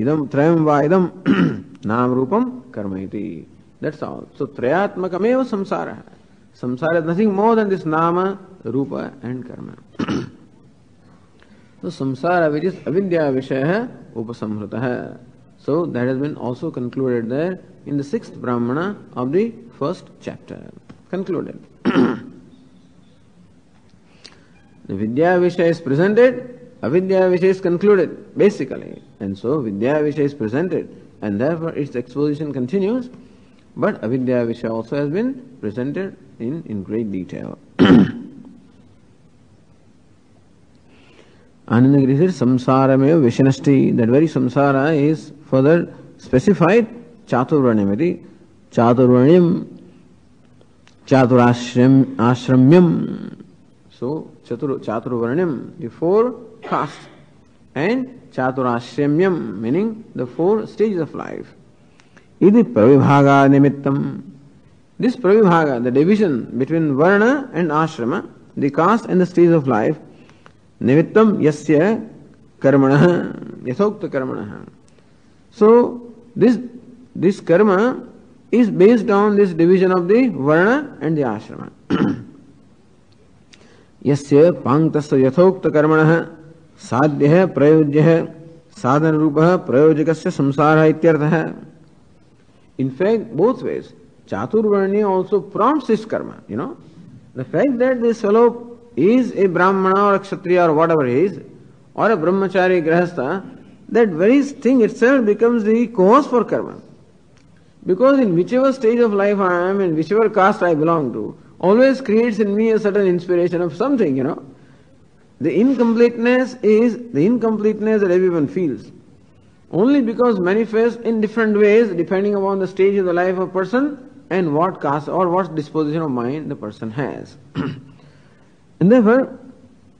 इदम त्रयम वायदम नाम रूपम कर्म दैट्स ऑल सो त्रयात्मकमेव संसार। है samsara is nothing more than this nama rupa and कर्म। तो संसार विच इज़ अविद्या विषय है उपसंहृत। है so that has been also concluded there in the sixth Brahmana of the first chapter concluded vidya vishaya is presented Avidya Vishaya is concluded, basically. And so Vidya Vishaya is presented, and therefore its exposition continues. But Avidya Vishaya also has been presented in, in great detail. Anandagiri says, Samsarameva Vishanasti. That very samsara is further specified. Chaturvarnamati. Chaturvarnyam. Chaturashramyam. So, Chatur, Chaturvarnyam, the four fast. And chaturashramyam meaning the four stages of life. Idi pravibhaga nimittam. This pravibhaga, the division between varna and ashrama, the caste and the stages of life, nimittam yasya karmana yathokta karmana. So this this karma is based on this division of the varna and the ashrama. यस्य पांगतस्य यथोक्त कर्मण साध्य है प्रयोज्य है साधन रूप प्रयोजक संसार है इत्यर्थ है in fact both ways chaturvarni also prompts this karma you know the fact that this is a Brahmana और क्षत्रिय और वट एवर इज़ और brahmachari grihastha that very thing itself becomes those for karma because in whichever stage of life I am in whichever caste I belong to always creates in me a inspiration of something you know The incompleteness is the incompleteness that everyone feels. Only because manifests in different ways depending upon the stage of the life of a person and what caste or what disposition of mind the person has. and therefore,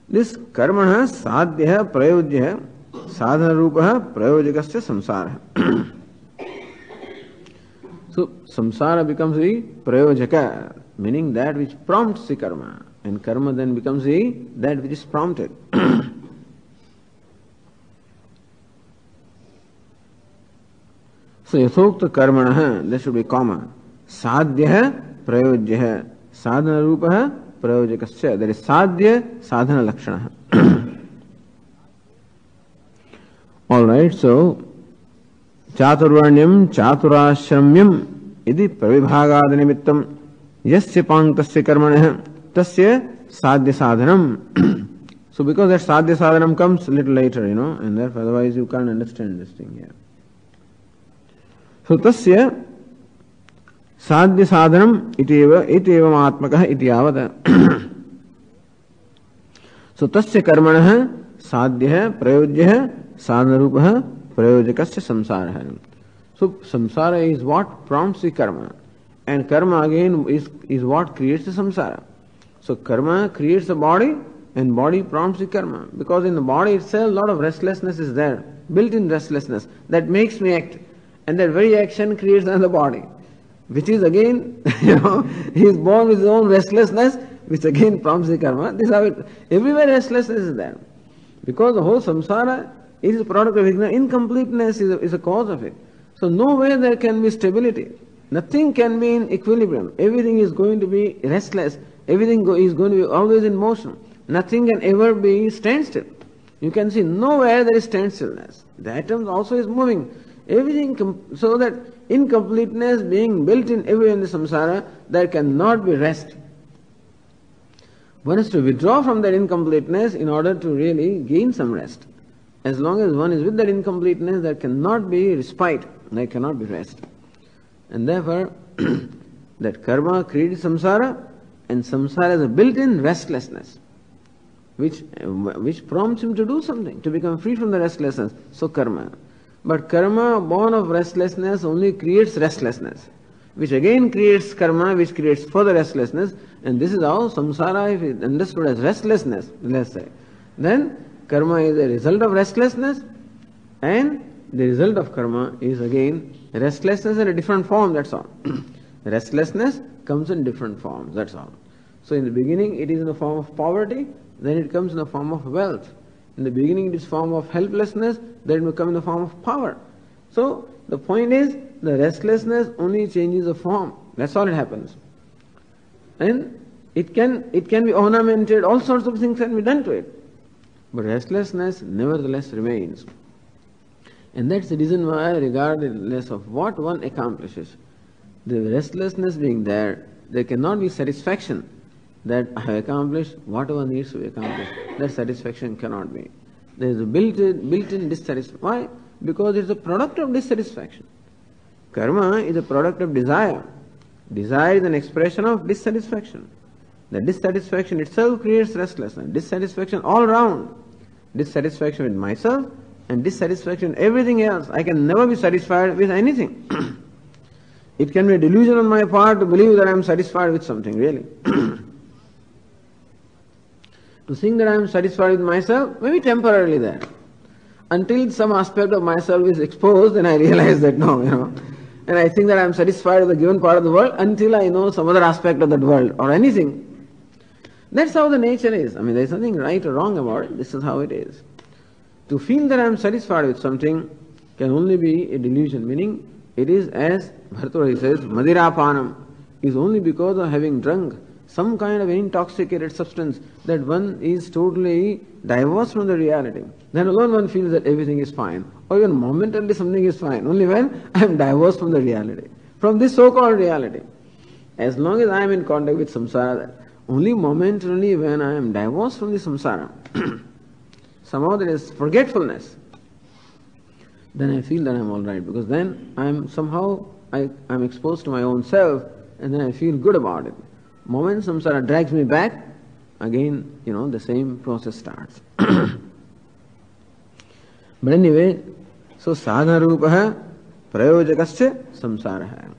this karma sadhya prayojya sadhana rupa prayojakasya samsara. so samsara becomes the prayojaka, meaning that which prompts the karma. And karma then becomes the that which is prompted. so ythokta karmana, there should be comma. Sadhya prayojya. Sadhana rupa prayojakasya. There is sadhya, sadhana lakshana. Alright, so चातुर्वर्ण्यम चातुराश्रम्यम यदि प्रविभागाद निमित्तम यस्य पांक्तस्य कर्मणः tasya sadhya sadhanam. so because that sadhya sadhanam comes a little later, you know, and therefore otherwise you can't understand this thing here. So tasya साध्य साधनम इत्येव इत्येवम आत्मकः इति यावत् सो तस्य कर्मणः साध्यः प्रयोज्यः साधनरूपः प्रयोजकस्य संसारः so samsara is what prompts the karma and karma again is is what creates the samsara So karma creates the body and body prompts the karma. Because in the body itself, a lot of restlessness is there, built-in restlessness that makes me act. And that very action creates another body, which is again, you know, he is born with his own restlessness, which again prompts the karma. This is how it, everywhere restlessness is there. Because the whole samsara is a product of ignorance. Incompleteness is a, is a cause of it. So nowhere there can be stability. Nothing can be in equilibrium. Everything is going to be restless Everything is going to be always in motion. Nothing can ever be standstill. You can see nowhere there is standstillness. The atom also is moving. Everything, so that incompleteness being built in everywhere in the samsara, there cannot be rest. One has to withdraw from that incompleteness in order to really gain some rest. As long as one is with that incompleteness, there cannot be respite, there cannot be rest. And therefore, that karma creates samsara, and samsara is a built-in restlessness, which, which prompts him to do something, to become free from the restlessness. So karma. But karma born of restlessness only creates restlessness, which again creates karma, which creates further restlessness. And this is how samsara, if it understood as restlessness, let's say, then karma is a result of restlessness, and the result of karma is again restlessness in a different form, that's all. restlessness comes in different forms, that's all. So in the beginning it is in the form of poverty, then it comes in the form of wealth. In the beginning it is form of helplessness, then it will come in the form of power. So the point is, the restlessness only changes the form. That's all it happens. And it can, it can be ornamented, all sorts of things can be done to it. But restlessness nevertheless remains. And that's the reason why, regardless of what one accomplishes, the restlessness being there, there cannot be satisfaction that I have accomplished whatever needs to be accomplished. That satisfaction cannot be. There is a built-in, built-in dissatisfaction. Why? Because it's a product of dissatisfaction. Karma is a product of desire. Desire is an expression of dissatisfaction. The dissatisfaction itself creates restlessness. Dissatisfaction all around. Dissatisfaction with myself and dissatisfaction with everything else. I can never be satisfied with anything. it can be a delusion on my part to believe that I am satisfied with something, really. to think that I am satisfied with myself, maybe temporarily there. Until some aspect of myself is exposed, then I realize that no, you know. And I think that I am satisfied with a given part of the world until I know some other aspect of that world or anything. That's how the nature is. I mean, there's nothing right or wrong about it. This is how it is. To feel that I am satisfied with something can only be a delusion, meaning it is as Bhartara says, Madirapanam is only because of having drunk some kind of intoxicated substance that one is totally divorced from the reality. Then alone one feels that everything is fine. Or even momentarily something is fine. Only when I am divorced from the reality. From this so-called reality. As long as I am in contact with samsara, only momentarily when I am divorced from the samsara, somehow there is forgetfulness, then I feel that I'm alright because then I'm somehow I, I'm exposed to my own self and then I feel good about it. Moment samsara drags me back, again, you know, the same process starts. but anyway, so sadhana rupa prayojakasya samsara.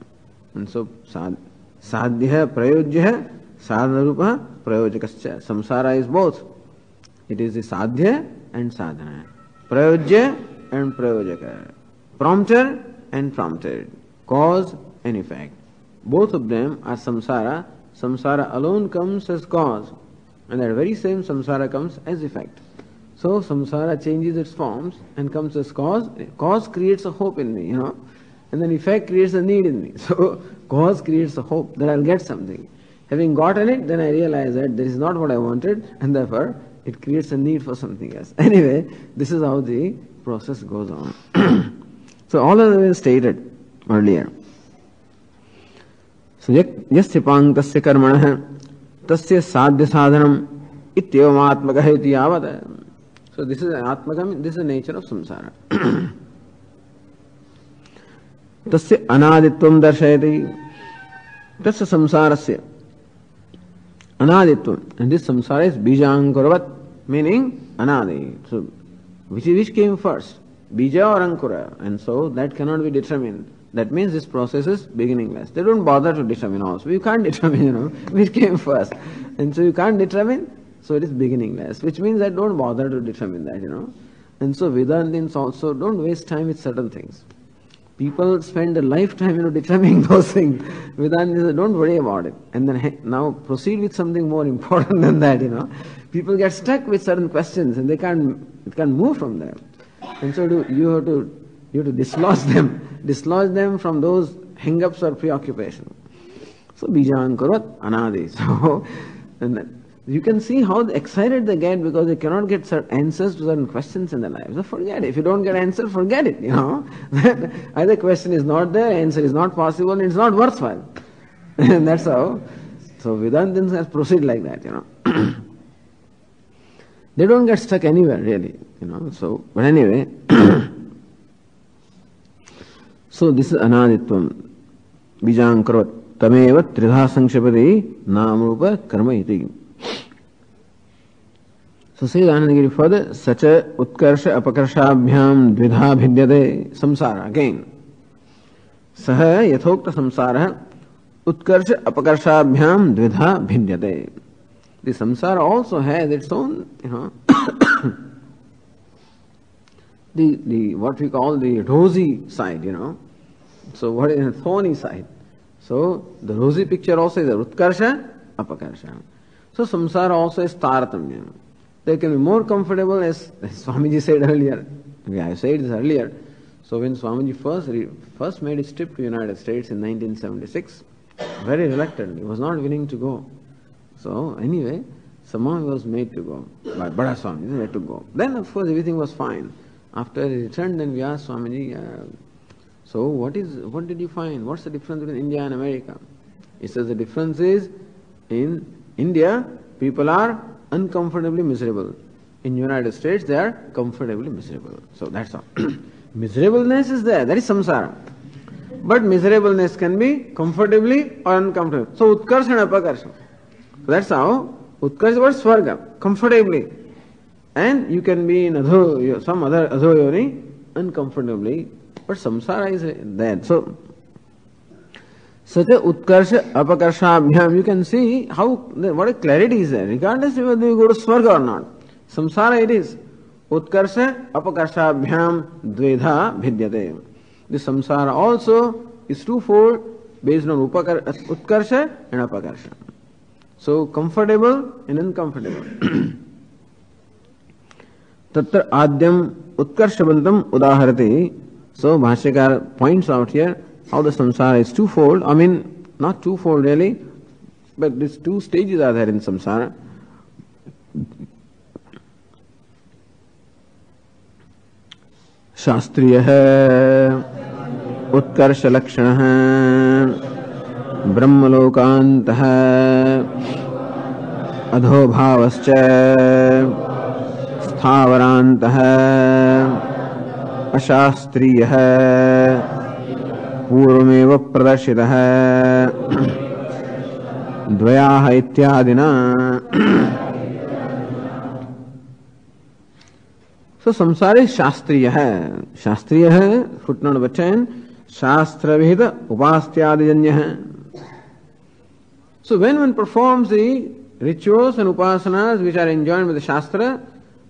And so sadhya prayojya sadhana rupa prayojakasya. Samsara is both. It is the sadhya and sadhana. Prayojya and prayojaka. Prompter and prompted. Cause and effect. Both of them are samsara. Samsara alone comes as cause. And that very same samsara comes as effect. So samsara changes its forms and comes as cause. Cause creates a hope in me, you know. And then effect creates a need in me. So cause creates a hope that I'll get something. Having gotten it, then I realize that this is not what I wanted, and therefore it creates a need for something else. Anyway, this is how the process goes on. so, all of this stated earlier. So यस्थिपाङ्क्तस्य कर्मणः तस्य साध्य साधनम् इत्येवमात्मकः इति यावत् so this is this is the nature of samsara. तस्य अनादित्वं दर्शयति तस्य संसारस्य अनादित्वं this samsara is बीजाङ्कुरवत् meaning anadi which, which came first? Bija or ankura? And so that cannot be determined. That means this process is beginningless. They don't bother to determine also. You can't determine, you know, which came first. And so you can't determine, so it is beginningless. Which means that don't bother to determine that, you know. And so Vedantins also don't waste time with certain things. People spend a lifetime, you know, determining those things. Vedanta says, don't worry about it. And then now proceed with something more important than that, you know. People get stuck with certain questions and they can't, it can't move from there. And so do, you have to, you have to dislodge them, dislodge them from those hang-ups or preoccupation. So bijan karat anadi. So, and you can see how excited they get because they cannot get certain answers to certain questions in their lives. So forget it. If you don't get answer, forget it. You know, either question is not there, answer is not possible, and it's not worthwhile. and that's how. So Vedantins has proceed like that. You know, they don't get stuck anywhere really. You know. So, but anyway, so this is anaditvam. Bijankarot. तमेव त्रिधा संक्षेपति नाम रूप कर्म इति So says Anandagiri further, such a utkarsha apakarshabhyam dvidha bhidyate samsara. Again, सह यथोक्त संसार उत्कर्ष अपकर्षाभ्याम द्विधा भिद्यते the samsara also has its own you know the the what we call the rosy side you know so what is the thorny side so the rosy picture also is a utkarsha apakarsha so samsara also is taratamya they can be more comfortable as Swamiji said earlier. I said this earlier. So when Swamiji first, first made his trip to United States in 1976, very reluctantly, he was not willing to go. So anyway, he was made to go by Bada Swami, he had to go. Then of course everything was fine. After he returned, then we asked Swamiji, uh, so what is what did you find? What's the difference between India and America? He says the difference is in India people are uncomfortably miserable. In United States they are comfortably miserable. So that's all. Miserableness is there, that is samsara. But miserableness can be comfortably or uncomfortably. So utkarsha and. So that's how utkarsha was swarga, comfortably. And you can be in adho, some other adho yoni uncomfortably. But samsara is there. So such a utkarsha apakarshabhyam, you can see how what a clarity is there, regardless of whether you go to swarga or not. Samsara it is. उत्कर्ष अपकर्षाभ्याम द्वेधा भिद्यते this samsara also is two fold based on upakar, utkarsha and so comfortable and uncomfortable तत्र आद्यम उत्कर्षबंधम उदाहरते। So bhashyakara points out here how the samsara is two fold I mean not two fold really but this two stages are there in samsara शास्त्रीय उत्कर्ष लक्षण है है अधोभावश्च स्थावरांत है अशास्त्रीय। पूर्वमेव प्रदर्शित। द्वया इत्यादिना। सो संसार शास्त्रीय। है शास्त्रीय है फुटनोट बचन शास्त्र विहित उपास्त्यादिजन्य। है so when one performs the rituals and upasanas which are enjoined by the Shastra,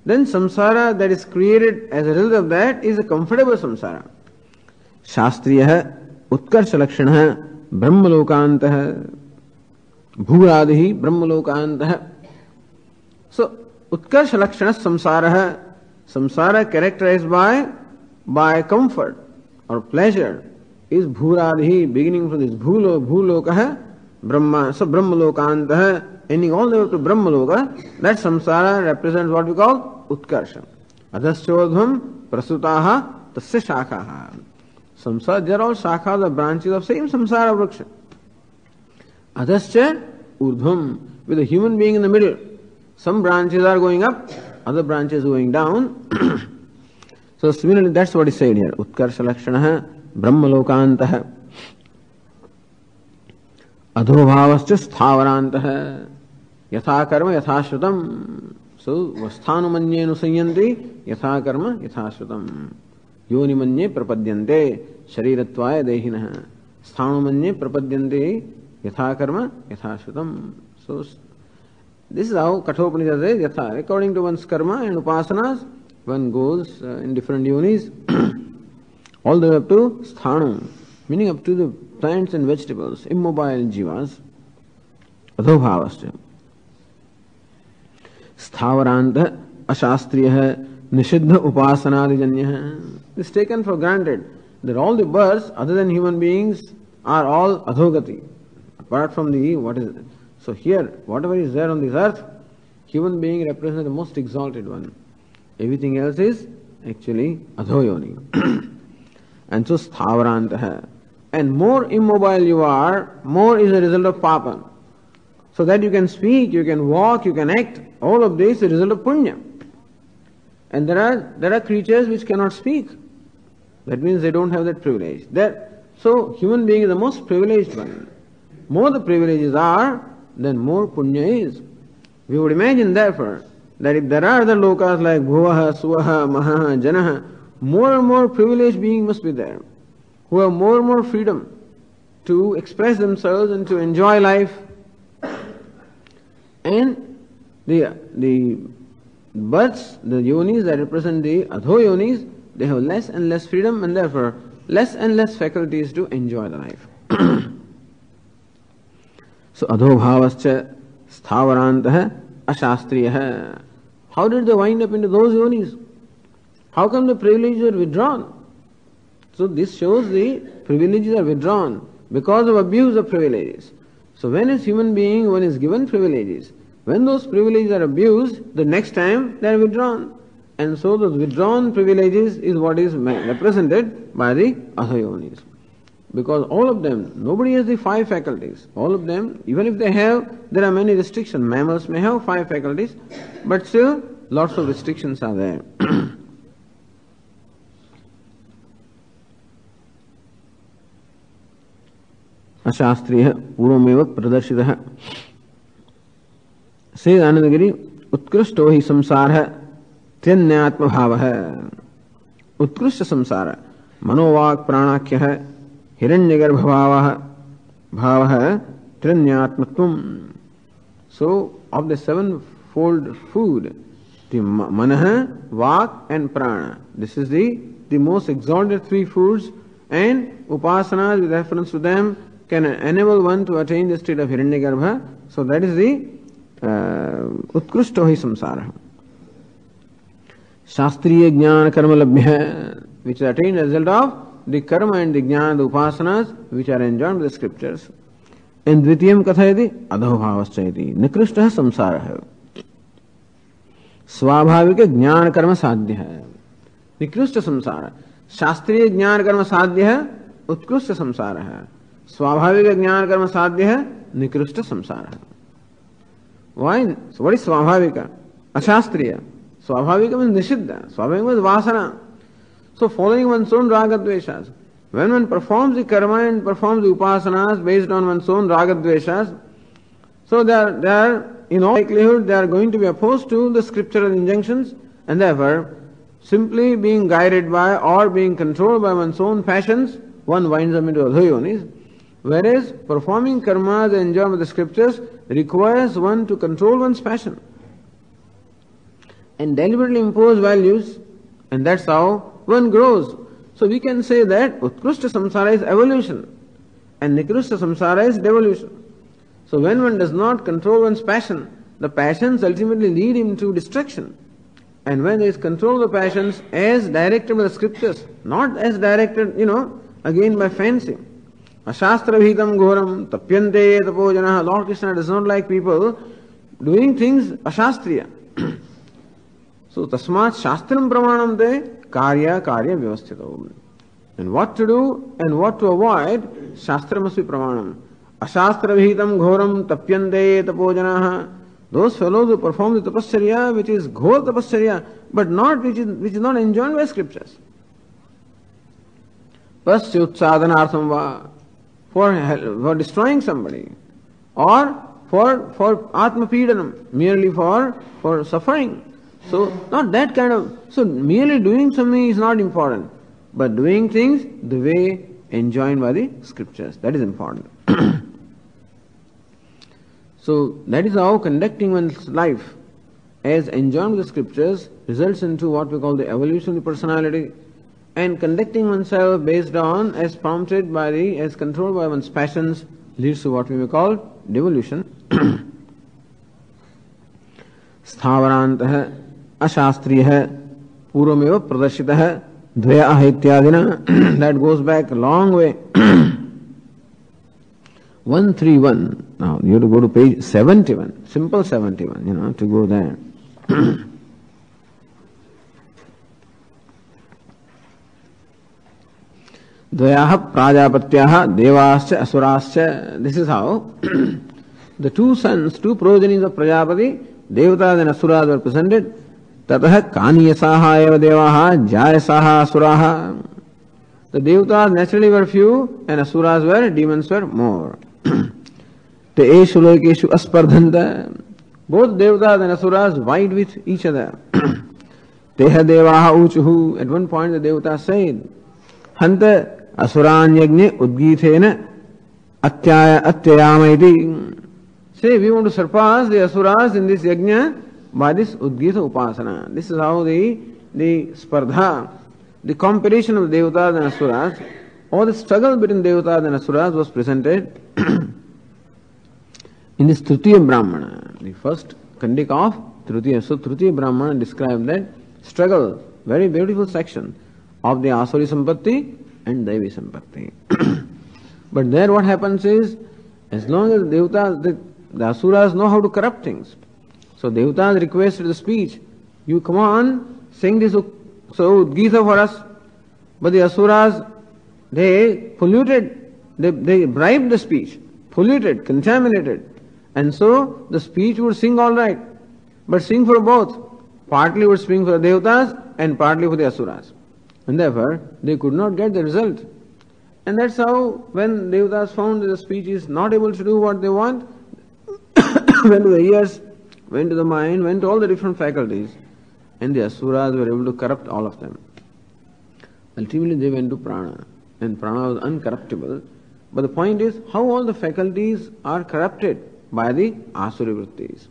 then samsara that is created as a result of that is a comfortable samsara. शास्त्रीय है उत्कर्ष लक्षण है ब्रह्मलोकांत है भूरादि ही ब्रह्मलोकांत है सो उत्कर्ष लक्षण संसार है samsara characterized by by comfort or pleasure is bhuradhi beginning from this bhulo bhuloka brahma so brahmalokanta ending all the way to brahmaloka that samsara represents what we call utkarsha adhaschodham prasutaha tasya shakha samsara they are all shakha the branches of same samsara vriksha adhascha urdhvam with a human being in the middle some branches are going up other branches going down. so similarly, that's what is said here. Utkarsha lakshana brahmalokanta अधोभावश्च स्थावरांत यथा कर्म यथा श्रुतम सो स्थानुमन्येनु संयन्ति यथा कर्म यथा श्रुतम योनिमन्ये प्रपद्यन्ते शरीरत्वाय देहिनः स्थानुमन्ये प्रपद्यन्ते यथा कर्म यथा श्रुतम सो is how Kathopanishad says, yatha. According to one's karma and upasanas, one goes uh, in different yonis, all the way up to sthanu, meaning up to the plants and vegetables, immobile jivas, adhobhavasya. स्थावरांत अशास्त्रीय है निषिद्ध उपासनादिजन्य है is taken for granted that all the birds other than human beings are all adhogati apart from the what is it So here, whatever is there on this earth, human being represents the most exalted one. Everything else is actually adhoyoni. and so sthavaranta hai. and more immobile you are, more is a result of papa. So that you can speak, you can walk, you can act, all of this is a result of punya. And there are there are creatures which cannot speak. That means they don't have that privilege. That so human being is the most privileged one. More the privileges are, then more punya is. We would imagine therefore that if there are other lokas like bhuvaha, suvaha, maha, janaha, more and more privileged beings must be there, who have more and more freedom to express themselves and to enjoy life. And the, the birds, the yonis that represent the adho yonis, they have less and less freedom and therefore less and less faculties to enjoy the life. So adho adhobhavascha sthavarant ashaastriya. How did they wind up into those yonis? How come the privileges were withdrawn? So this shows the privileges are withdrawn because of abuse of privileges. So when as human being one is given privileges, when those privileges are abused, the next time they are withdrawn. And so those withdrawn privileges is what is represented by the Adhayonis. Because all of them, nobody has the five faculties. All of them, even if they have, there are many restrictions. Mammals may have five faculties, but still lots of restrictions are there. अशास्त्रीय पूर्वमेव प्रदर्शित। से आनंदगिरी उत्कृष्टो ही संसार है त्यन्यात्म भाव है उत्कृष्ट संसार, मनोवाक प्राणाख्य है हिरण्यगर्भ भाव भाव है त्रिन्यात्मत्व so of the seven fold food manas, vak and prana. This is the most exalted three foods and upasanas with reference to them can enable one to attain the state of Hiranyagarbha. So that is the uh, Utkrishtohi samsara. Shastriya jnana karma labhya, which is attained as a result of the karma and the jnana, the upasanas, which are enjoined by the scriptures. And द्वितीयम कथयति अधो भावश्चयति निकृष्ट संसार है स्वाभाविक ज्ञान कर्म साध्य है निकृष्ट संसार शास्त्रीय ज्ञान कर्म साध्य है उत्कृष्ट संसार है स्वाभाविक ज्ञान कर्म साध्य है, निकृष्ट संसार है। वाई बड़ी स्वाभाविक? है अशास्त्रीय। स्वाभाविक मीन निषिद्ध। है स्वाभाविक मीन वासना। सो following one's own raga dveshas when one performs the and performs the upasanas based on one's own raga dveshas so they are in all likelihood they are going to be oppose to the scriptural injunctions and therefore simply being guided by or being controlled by one's own passions, one winds up into adhoyonis Whereas performing karmas and enjoyment of the scriptures requires one to control one's passion and deliberately impose values, and that's how one grows. So we can say that Utkrishta samsara is evolution and Nikrishta samsara is devolution. So when one does not control one's passion, the passions ultimately lead him to destruction. And when there is control of the passions as directed by the scriptures, not as directed, you know, again by fancy. Ashastra bhitam ghoram tapyante tapojana. Lord Krishna does not like people doing things ashastriya. so tasmat shastram pramanam te karya karya vyavasthita. And what to do and what to avoid, shastra must be pramanam. Ashastra bhitam ghoram tapyante tapojana. Those fellows who perform the tapasarya, which is ghor tapasarya, but not which is, which is not enjoined by scriptures. Pasyutsadhanartham va for, for destroying somebody or for, for atma pidanam, merely for, for suffering. So, not that kind of, so merely doing something is not important, but doing things the way enjoined by the scriptures, that is important. so, that is how conducting one's life as enjoined by the scriptures results into what we call the evolution of the personality and conducting oneself based on as prompted by the as controlled by one's passions leads to what we may call devolution स्थावरांत है अशास्त्रीय है पूर्व में प्रदर्शित है द्वया इत्यादि that goes back long way 131 now you have to go to page 71 simple 71 you know to go there द्वया प्राजापत्या देवाश्च असुराश्च this is how the two sons two progenies of Prajapati devata and asuras were presented ततः कानीयसाः एव देवाः जायसाः असुराः the devata naturally were few and asuras were demons were more ते एषु लोकेषु अस्पर्धन्त both devatas and asuras vied with each other teha devaha uchuhu at one point the devatas said hanta asuraanyajne udgithena atyaya atya iti. Say we want to surpass the asuras in this yajna by this udgitha upasana. This is how the, the spardha, the competition of devatas and asuras, or the struggle between devatas and asuras was presented in this Trutiya Brahmana, the first kandika of Tritiya. So Trutiya Brahmana described that struggle, very beautiful section of the Asuri Sampatti and Devi Sampatti. but there what happens is, as long as Devatas, the, the Asuras know how to corrupt things. So Devatas requested the speech, you come on, sing this so Gita for us. But the Asuras, they polluted, they, they bribed the speech, polluted, contaminated. And so the speech would sing all right, but sing for both. Partly would sing for the Devatas and partly for the Asuras. And therefore, they could not get the result. And that's how, when Devatas found that the speech is not able to do what they want, went to the ears, went to the mind, went to all the different faculties, and the Asuras were able to corrupt all of them. Ultimately, they went to prana, and prana was uncorruptible. But the point is how all the faculties are corrupted by the asuri vrittis.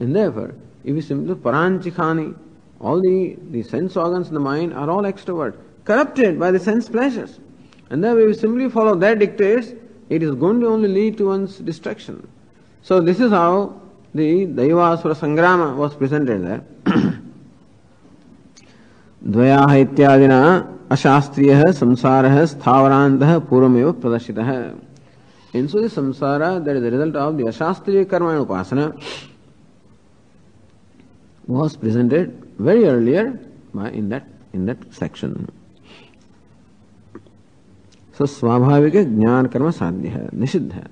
And therefore, if we simply paranchikhani, all the, the sense organs in the mind are all extrovert, corrupted by the sense pleasures. And then if we simply follow their dictates, it is going to only lead to one's destruction. So this is how the Daivasura Sangrama was presented there. द्वया इत्यादिना अशास्त्रीय संसार स्थावरांत पूर्वमेव प्रदर्शित है इन so samsara that is the result of the अशास्त्रीय कर्म and upasana was presented very earlier in that in that section so स्वाभाविक ज्ञान कर्म साध्य है निषिद्ध है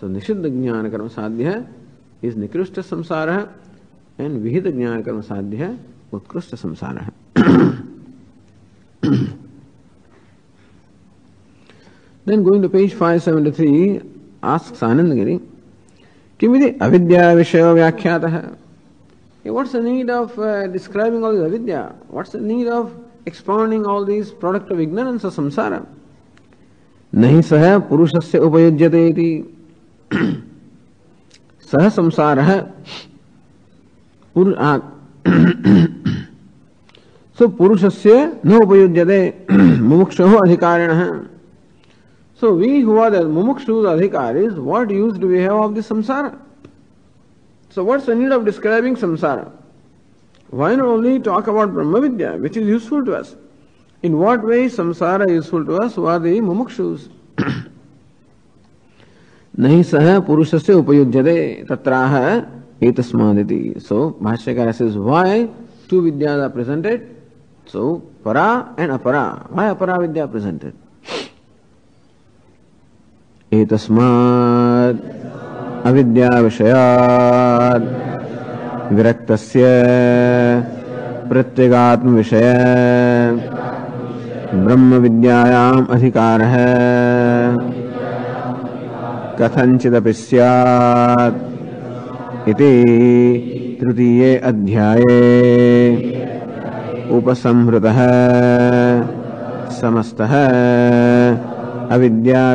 सो निषिद्ध ज्ञान कर्म साध्य है इस निकृष्ट संसार है एंड विहित ज्ञान कर्म साध्य है उत्कृष्ट संसार है then going to page 573 asks Anandagiri Kimidi avidya vishaya vyakhyatah What's the need of uh, describing all this avidya? What's the need of expounding all these product of ignorance or samsara? Nahi नहीं सह पुरुष से उपयुज्यते सह संसार सो पुरुष से न उपयुज्यते मुमुक्षु अधिकारिण so we who are the mumukshu adhikara is what use do we have of this samsara So what's the need of describing samsara? Why not only talk about Brahmavidya, which is useful to us? In what way samsara is useful to us who are the mumukshus? नहीं सह पुरुष से उपयुज्यते तत्राह एतस्मादिति सो says why two vidyas are presented So, para and apara. Why apara vidya presented? एतस्मात् अविद्याविषयात्। विरक्तस्य प्रत्यगात्मविषय। ब्रह्मविद्यायाम् अधिकारः। कथञ्चिदपि स्यात्। इति तृतीये अध्याये। उपसंहृत। समस्त अविद्या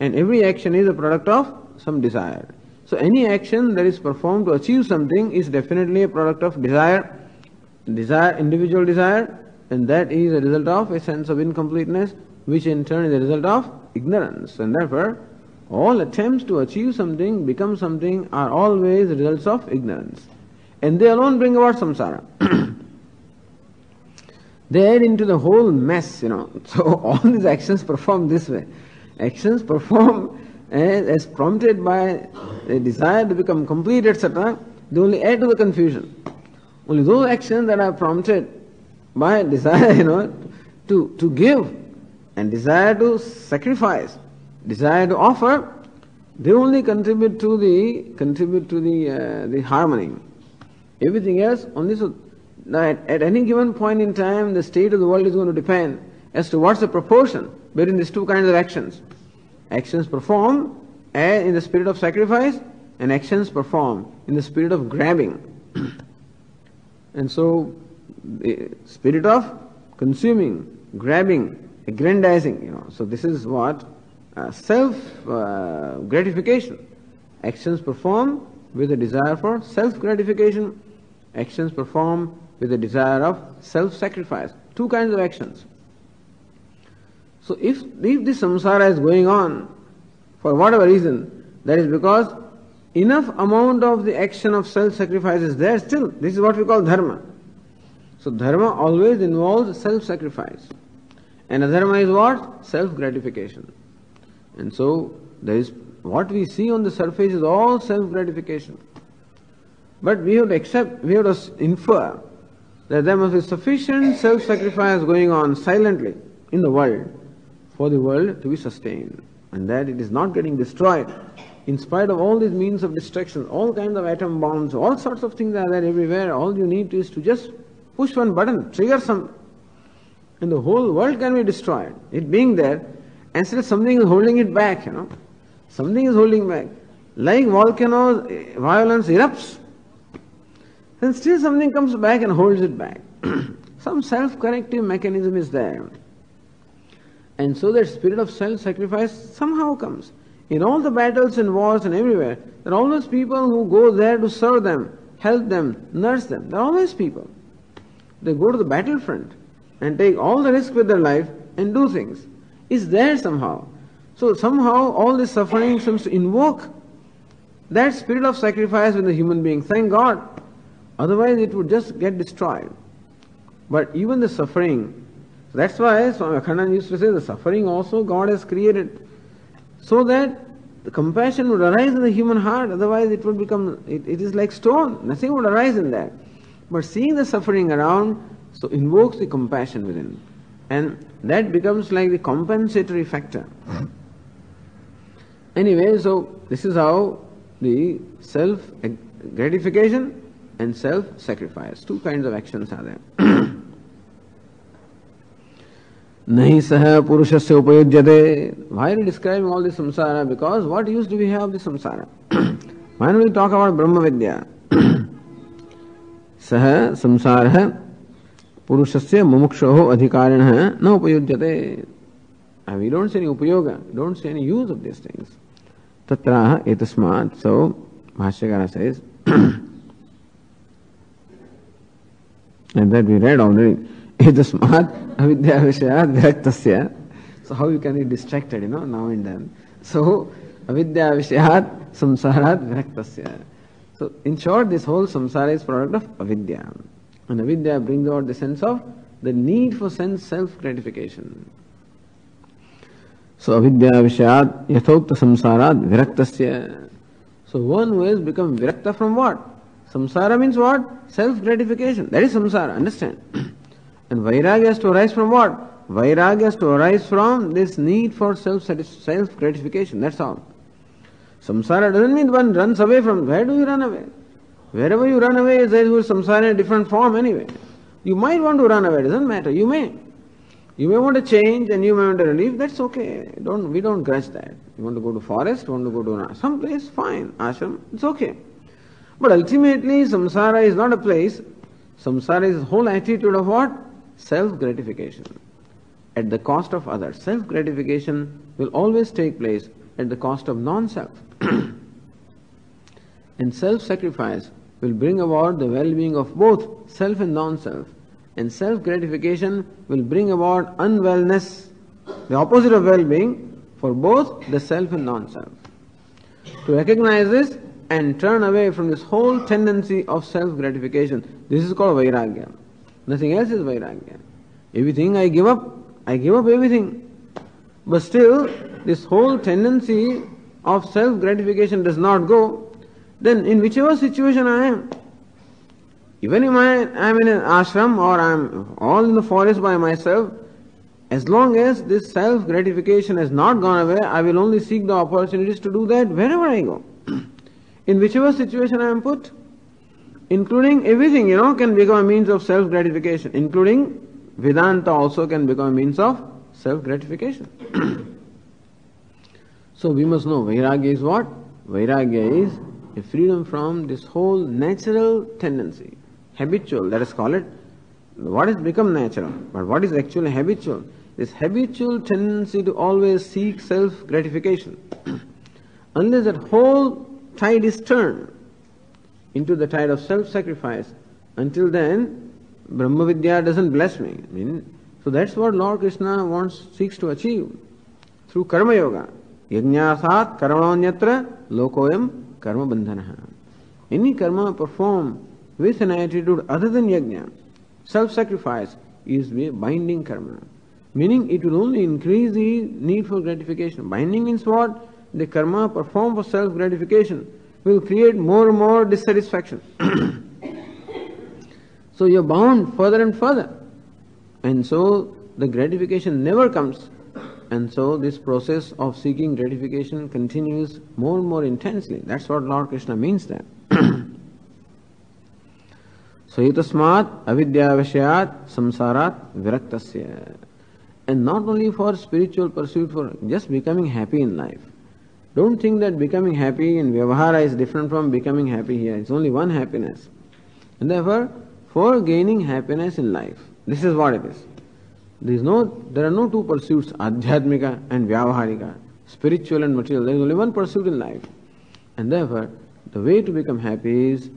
And every action is a product of some desire. So any action that is performed to achieve something is definitely a product of desire, desire, individual desire, and that is a result of a sense of incompleteness, which in turn is a result of ignorance. And therefore, all attempts to achieve something, become something, are always results of ignorance. And they alone bring about samsara. they add into the whole mess, you know. So all these actions performed this way. Actions performed as, as prompted by a desire to become complete, etc. They only add to the confusion. Only those actions that are prompted by desire, you know, to, to give and desire to sacrifice desire to offer, they only contribute to the contribute to the uh, the harmony. Everything else only so at, at any given point in time, the state of the world is going to depend as to what's the proportion between these two kinds of actions. Actions performed in the spirit of sacrifice, and actions performed in the spirit of grabbing. and so, the spirit of consuming, grabbing, aggrandizing, you know. So this is what uh, self uh, gratification. Actions performed with a desire for self gratification. Actions performed with a desire of self sacrifice. Two kinds of actions. So if, if this samsara is going on for whatever reason, that is because enough amount of the action of self sacrifice is there still. This is what we call dharma. So dharma always involves self sacrifice. And adharma is what? Self gratification. And so there is what we see on the surface is all self gratification. But we have to accept, we have to infer that there must be sufficient self sacrifice going on silently in the world for the world to be sustained. And that it is not getting destroyed in spite of all these means of destruction, all kinds of atom bombs, all sorts of things are there everywhere. All you need is to just push one button, trigger some, and the whole world can be destroyed. It being there, and still something is holding it back, you know. Something is holding back. Like volcanoes, eh, violence erupts, and still something comes back and holds it back. Some self corrective mechanism is there. And so that spirit of self sacrifice somehow comes. In all the battles and wars and everywhere, there are always people who go there to serve them, help them, nurse them. There are always people. They go to the battlefront and take all the risk with their life and do things. It's there somehow. So somehow all this suffering seems to invoke that spirit of sacrifice in the human being. Thank God. Otherwise it would just get destroyed. But even the suffering, that's why Swami Akhandan used to say the suffering also God has created so that the compassion would arise in the human heart, otherwise it would become, it, it is like stone, nothing would arise in that. But seeing the suffering around, so invokes the compassion within. And that becomes like the compensatory factor. Anyway, so this is how the self gratification and self sacrifice, two kinds of actions are there. नहीं सह पुरुष से उपयुज्य they why describe all the samsara because what use do have the samsara when will talk about ब्रह्म विद्या सह संसार है पुरुष से मुमुक्ष हो अधिकारिण है न उपयुज्य उपयोग don't etasmat avidya vishayat viraktasya. So, how you can be distracted, you know, now and then. So, avidya vishayat samsarat viraktasya. So, in short, this whole samsara is product of avidya. And avidya brings about the sense of the need for sense self gratification. So avidya vishayat yathokta samsarat viraktasya. So one who has become virakta from what? Samsara means what? Self gratification. That is samsara, understand? And vairagya has to arise from what? Vairagya has to arise from this need for self gratification. That's all. Samsara doesn't mean one runs away from. Where do you run away? Wherever you run away, there is samsara in a different form anyway. You might want to run away, doesn't matter. You may. You may want to change and you may want to relief, that's okay. Don't we don't grudge that. You want to go to forest, want to go to some place, fine. Ashram, it's okay. But ultimately samsara is not a place. Samsara is whole attitude of what? Self gratification. At the cost of others. Self gratification will always take place at the cost of non-self. and self-sacrifice will bring about the well-being of both self and non-self and self gratification will bring about unwellness, the opposite of well being, for both the self and non self. To recognize this and turn away from this whole tendency of self gratification, this is called Vairagya. Nothing else is Vairagya. Everything I give up, I give up everything. But still, this whole tendency of self gratification does not go, then in whichever situation I am, even if I am in an ashram or I am all in the forest by myself, as long as this self gratification has not gone away, I will only seek the opportunities to do that wherever I go. in whichever situation I am put, including everything, you know, can become a means of self gratification, including Vedanta also can become a means of self gratification. so we must know Vairagya is what? Vairagya is a freedom from this whole natural tendency habitual, let us call it, what has become natural, but what is actually habitual? This habitual tendency to always seek self gratification. Unless that whole tide is turned into the tide of self sacrifice, until then, Brahma Vidya doesn't bless me. I mean, so that's what Lord Krishna wants, seeks to achieve through Karma Yoga. Yajnasat karmanonyatra lokoyam karma bandhana. Any karma performed with an attitude other than yajna, self-sacrifice, is binding karma. Meaning it will only increase the need for gratification. Binding means what? The karma performed for self-gratification will create more and more dissatisfaction. so you're bound further and further. And so the gratification never comes. And so this process of seeking gratification continues more and more intensely. That's what Lord Krishna means there. so yutasmat avidya vishayat samsarat viraktasya. And not only for spiritual pursuit, for just becoming happy in life. Don't think that becoming happy in Vyavahara is different from becoming happy here. It's only one happiness. And therefore, for gaining happiness in life, this is what it is. There is no, there are no two pursuits, adhyatmika and vyavaharika, spiritual and material. There is only one pursuit in life. And therefore, the way to become happy is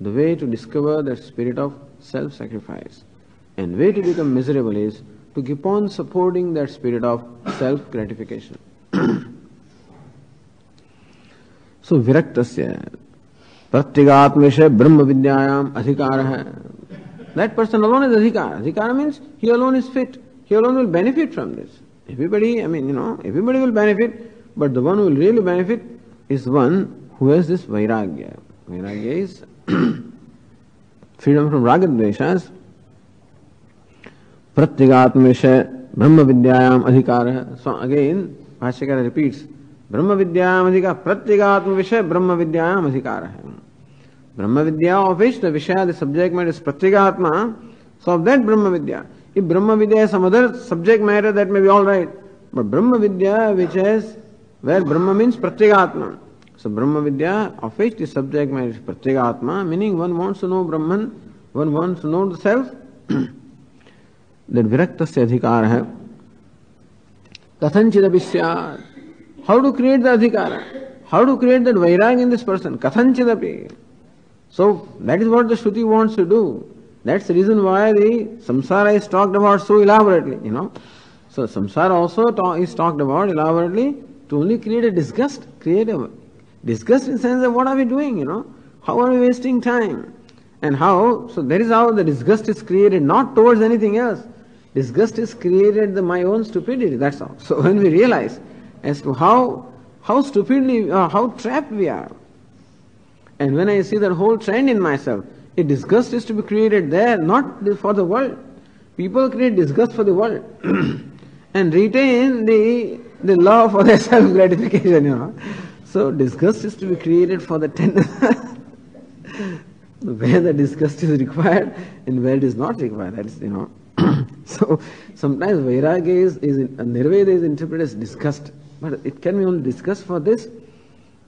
the way to discover that spirit of self-sacrifice. And way to become miserable is to keep on supporting that spirit of self-gratification. So विरक्त प्रत्येगात्म विषय ब्रह्म विद्यायाम अधिकार। है that person alone is adhikara. Adhikara means he alone is fit he alone will benefit from this everybody I mean you know everybody will benefit but the one will really benefit is one who this vairagya vairagya is freedom from राग द्वेश प्रत्येगात्म विषय ब्रह्म विद्यायाम अधिकार है so again bhashyakara repeats Brahma Vidyayam Adhikara, Pratyagatma Brahma Vidyayam Adhikara. Brahma Vidya of which the Vishaya, the subject matter is Pratyagatma, so of that Brahma Vidya. If Brahma Vidya is some other subject matter, that may be all right. But Brahma Vidya, which is where Brahma means Pratyagatma. So Brahma Vidya, of which the subject matter is Pratyagatma, meaning one wants to know Brahman, one wants to know the self. that Viraktasya adhikar hai. Kathanchidapi syat. How to create the adhikara? How to create that vairag in this person? Kathanchidapi. So that is what the Shruti wants to do. That's the reason why the samsara is talked about so elaborately, you know. So samsara also talk, is talked about elaborately to only create a disgust, create a disgust in the sense of what are we doing, you know? How are we wasting time? And how, so that is how the disgust is created, not towards anything else. Disgust is created the my own stupidity, that's all. So when we realize as to how, how stupidly, uh, how trapped we are, and when I see that whole trend in myself, a disgust is to be created there, not for the world. People create disgust for the world and retain the, the law for their self gratification, you know. So disgust is to be created for the tendency where the disgust is required and where it is not required. That is, you know. so sometimes vairagya is, is nirveda is interpreted as disgust, but it can be only discussed for this,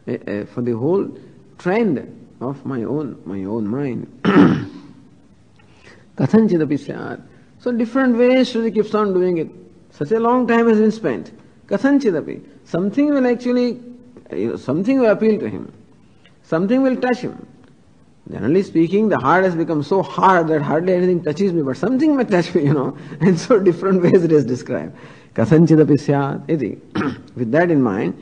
uh, uh, for the whole trend of my own my own mind. Kathanchidapi. So different ways Shruti keeps on doing it. Such a long time has been spent. Kathanchidapi. Something will actually, you know, something will appeal to him. Something will touch him. Generally speaking, the heart has become so hard that hardly anything touches me, but something may touch me, you know. And so different ways it is described. कथनचिदपि स्यात् इति। With that in mind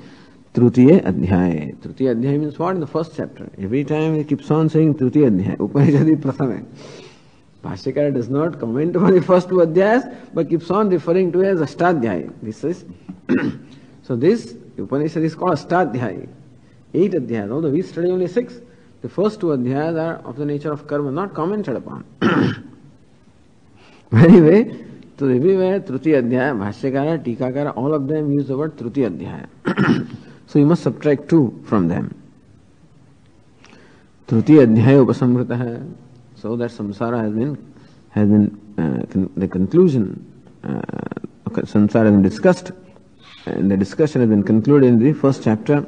तृतीय अध्याय। Tritiya adhyaya means what in the first chapter every time he keeps on saying tritiya adhyaya, Upanishad ही प्रथम। है bhashyakara does not comment on the first two adhyayas but keeps on referring to as Ashtadhyaya. This is so this Upanishad is called Ashtadhyaya. Eight eight adhyayas although we study only six, the first two adhyayas are of the nature of karma, not commented upon anyway तो भी वह तृतीय अध्याय, bhashyakara tikakara all of them use the tritiya adhyaya. So you must subtract two from them tritiya adhyaya उपसंहृत है। So that samsara has been has been the conclusion samsara has been discussed and the discussion has been concluded in the first chapter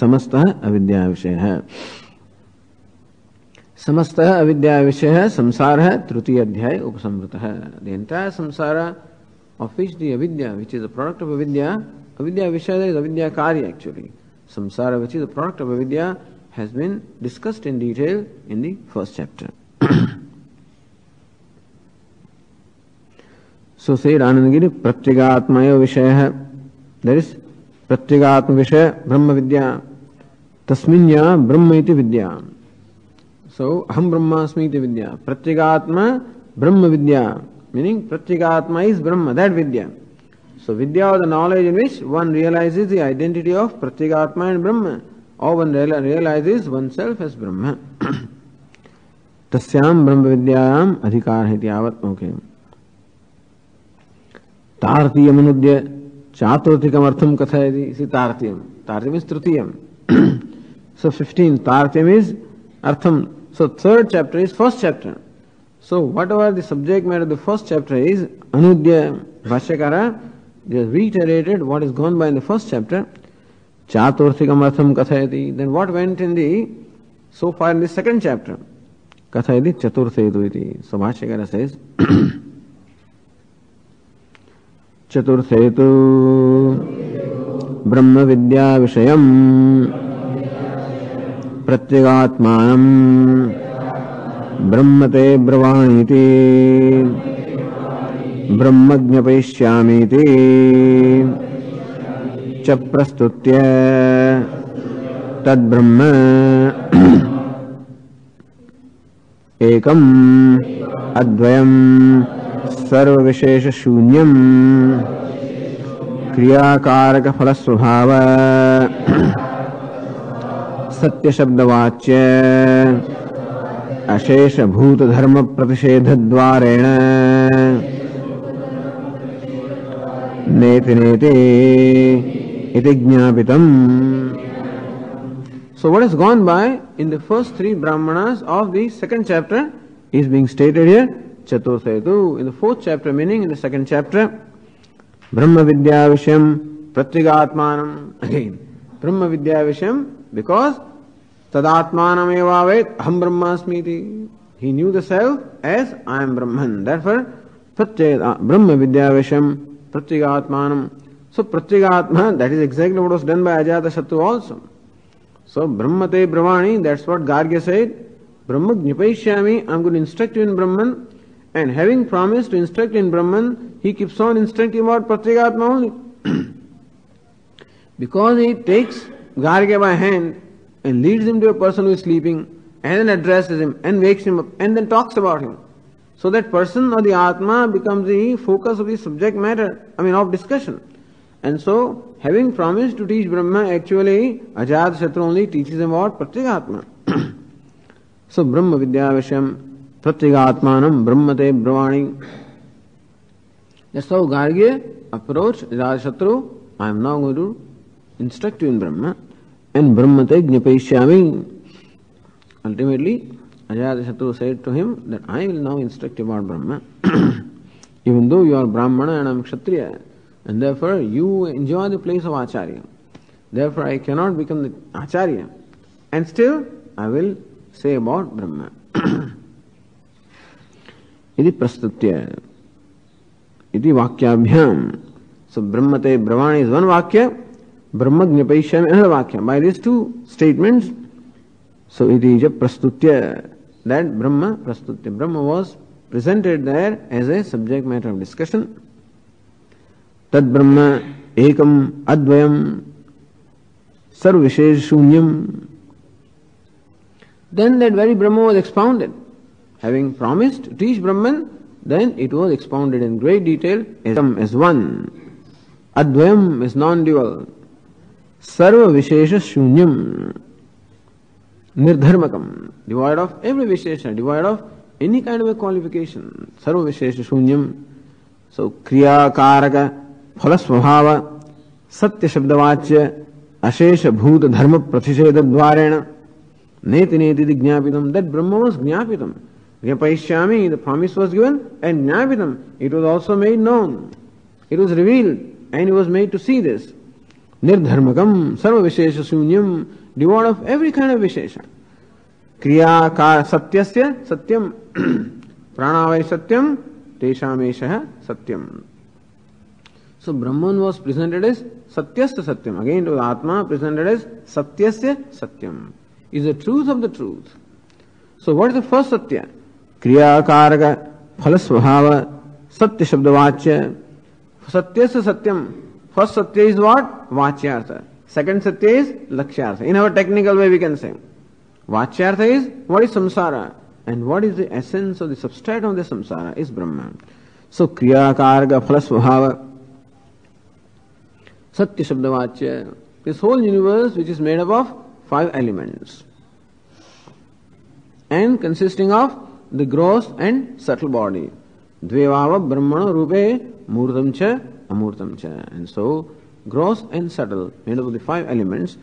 समस्त अविद्या विषय है समस्त अविद्या विषय है संसार है तृतीय अध्याय उपसंहृत है the entire samsara of which the avidya which is the product of avidya avidya vishaya is avidya karya actually samsara which is the product of avidya has been discussed in detail in the first chapter so said anandagiri pratyagaatmaya vishaya there is pratyagaatma vishaya brahma vidya tasminya brahma iti vidya so aham brahmasmi vidya pratyagatma Brahma vidya meaning pratyagatma is Brahma that vidya so vidya of the knowledge in which one realize the identity of pratyagatma and Brahma और one realize oneself as Brahma तस्याम ब्रह्म विद्याम अधिकार है यावत okay तारतीय मनुद्य चातुर्थिकम अर्थम कथा है इसी तारतीयम तारतीयम इज़ सो फिफ्टीन तारतीयम इज़ अर्थम So third chapter is first chapter. So whatever the subject matter of the first chapter is, Anudya Bhashyakara just reiterated what is gone by in the first chapter. Chaturthikam artham kathayati. Then what went in the, so far in the second chapter? Kathayati chaturthetu iti. So Bhashyakara says, चतुर्थेतु ब्रह्म विद्या विषयम् प्रत्यगात्मानम्। ब्रह्म ते ब्रवाणीति। ब्रह्म ज्ञपयिष्यामीति च प्रस्तुत्य। तद्ब्रह्म। एकम्। अद्वयम्। सर्वविशेषशून्यम्। क्रियाकारकफलस्वभाव। सत्य शब्दवाच्य अशेष भूत धर्म प्रतिषेध द्वारेण नेति नेति इति ज्ञापितम् So what has gone by in the first three brahmanas of the second chapter is being stated here Chaturthetu. In the fourth chapter, meaning in the second chapter, Brahma Vidya Visham Pratyagatmanam. Again, Brahma Vidya Visham because तदात्मान एवावेद हम ब्रह्मास्मी थी he knew the self as I am Brahman therefore प्रत्येक ब्रह्म विद्या विषम प्रत्येगात्मान. So pratyagatma that is exactly what was done by Ajatashatru also so ब्रह्म ते ब्रह्माणी that's what Gargya said ब्रह्म ज्ञपैश्यामी I would instruct in Brahman and having promise to instruct in Brahman he keeps on instruct in what pratyagatma only because he takes Gargya by hand and leads him to a person who is sleeping and then addresses him and wakes him up and then talks about him. So that person or the Atma becomes the focus of the subject matter, I mean of discussion. And so, having promised to teach Brahma, actually Ajat Shatru only teaches him about Pratyagatma. so Brahma Vidya Visham Pratyagatmanam Brahmate Brahmani. That's how Gargya approached Ajat Shatru. I am now going to instruct you in Brahma. And Brahmate Gnapeshyami. Ultimately, Ajatashatru said to him that I will now instruct you about Brahma. Even though you are Brahmana and I am Kshatriya, and therefore you enjoy the place of Acharya. Therefore, I cannot become the Acharya. And still, I will say about Brahma. इति प्रस्तुत्य इति वाक्याभ्याम so ब्रह्मते ब्रवाण is one वाक्य Jnapaishyami, another Vakya. By these two statements, so it is a Prastutya, that Brahma, Prastutya. Brahma was presented there as a subject matter of discussion. Tad Brahma Ekam Advayam Sarvashesh Shunyam. Then that very Brahma was expounded. Having promised to teach Brahman, then it was expounded in great detail as one. Advayam is non-dual. सर्व विशेष शून्यम निर्धर्मकम। Devoid of every visheshana devoid of any kind of qualification सर्व विशेष शून्यम so क्रियाकारक फल स्वभाव सत्य शब्दवाच्य अशेष भूत धर्म प्रतिषेध द्वारेण नेति नेति ज्ञापितम दैट ब्रह्म वाज ज्ञापितम। ज्ञापयिष्यामि the promise was given and ज्ञापितम। It was also made known it was revealed and he made to see this निर्धर्मकम सर्व विशेष शून्यम डिवॉर्ड of every kind of vishesha. क्रिया का सत्यस्य सत्यम प्राणावय सत्यम तेषामेश सत्यम so Brahman was presented is सत्यस्य सत्यम again to atma presented is सत्यस्य सत्यम is the truth of the truth so what is the first सत्य क्रियाकारक फल स्वभाव सत्य शब्दवाच्य सत्यस्य सत्यम First Satya is what? Vachyartha. Second Satya is Lakshyartha. In our technical way we can say. Vachyartha is what is samsara and what is the essence of the substrate of the samsara is Brahman. So Kriyakarga Phalasvabhava Satya Shabdavachya, this whole universe which is made up of five elements and consisting of the gross and subtle body. Dvevava Brahmana Rupe Murtam Cha Amurtam Cha. And so, gross and subtle, made up of the five elements,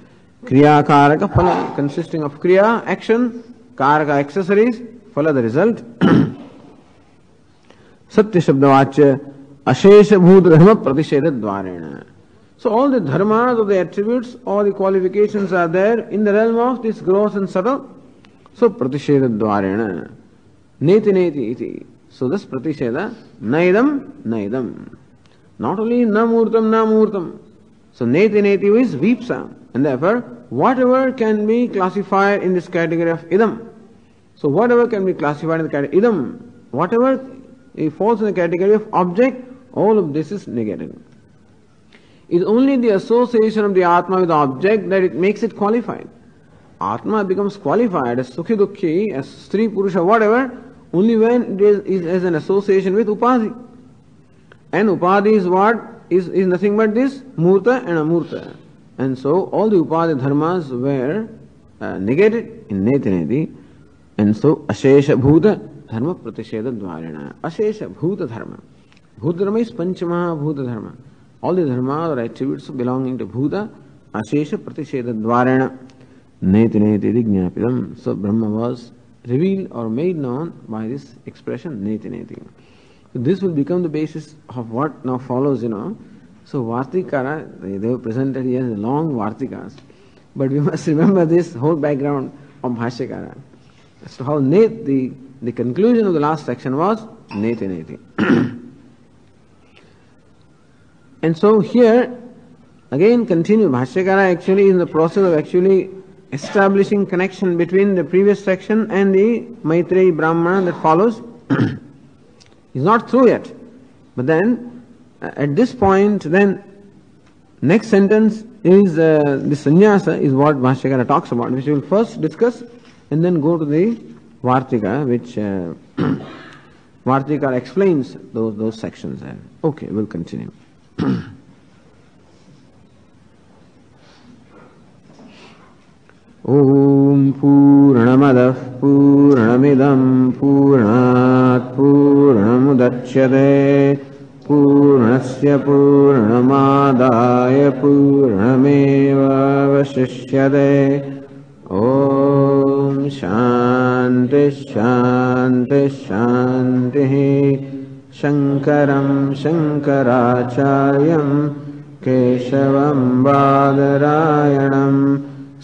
Kriya Karaka Phala, consisting of Kriya, action, Karaka, accessories, Phala, the result. Satya Shabdavachya Ashesha Bhut Dharma Pratisheda Dvarena. So all the dharmas of the attributes, all the qualifications are there in the realm of this gross and subtle. So pratisheda dvarena. Neti neti iti. So this pratisheda, naidam, naidam. Not only namurtam, namurtam. So neti neti is vipsa. And therefore, whatever can be classified in this category of idam. So whatever can be classified in the category idam, whatever falls in the category of object, all of this is negative is only the association of the Atma with the object that it makes it qualified. Atma becomes qualified as Sukhi Dukhi, as Sri Purusha, whatever, only when it is, is as an association with Upadhi. And Upadhi is what? Is, is nothing but this Murta and Amurta. And so all the Upadhi dharmas were uh, negated in Netineti. And so Ashesha Bhuta Dharma Pratisheda Dvarena. Ashesha Bhuta Dharma. Bhuta Dharma is Panchamaha Bhuta Dharma. all the dharma or attributes belonging to Bhuta, Ashesha Pratisheda Dvarena, Neti Dignapidam. So Brahma was revealed or made known by this expression Neti Neti. So this will become the basis of what now follows, you know. So Vartikara, they, they were presented here as long Vartikas. But we must remember this whole background of Bhashyakara. So how Net, the, the conclusion of the last section was Neti Neti. And so here, again continue. Bhashyakara actually is in the process of actually establishing connection between the previous section and the Maitreyi Brahmana that follows. is not through yet. But then, uh, at this point, then, next sentence is uh, the sannyasa is what Bhashyakara talks about, which we will first discuss and then go to the Vartika, which uh, Vartika explains those, those sections there. Okay, we'll continue. ॐ पूर्णमदः पूर्णमिदं पूर्णात् पूर्णमुदच्यते। पूर्णस्य पूर्णमादाय पूर्णमेवावशिष्यते। ॐ शान्तिः शङ्करं शङ्कराचार्यं केशवं बादरायणं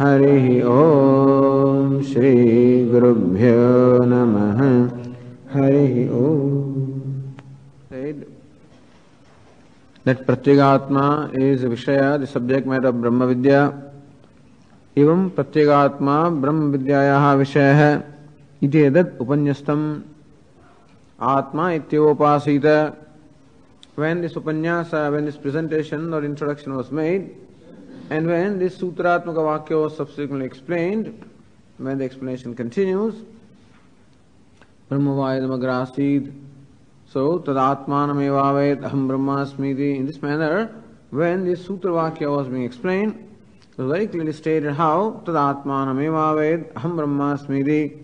हरिः ॐ श्रीगुरुभ्यो नमः हरिः Pratyagatma is Vishaya, the subject matter of Brahma Vidya. एवं प्रत्येगात्मा ब्रह्म विद्यायाः विषयः इत्येतत् उपन्यस्तम् आत्मा इत्योपासीत when this upanyasa, when this presentation or introduction was made, and when this Sutratmaka Vakya was subsequently explained, when the explanation continues, Brahmavayadamagrasid, so tadatmanam evaved aham brahmasmiti, in this manner, when this Sutra Vakya was being explained, So very clearly stated how tadatmanamevaved aham brahmasmiti.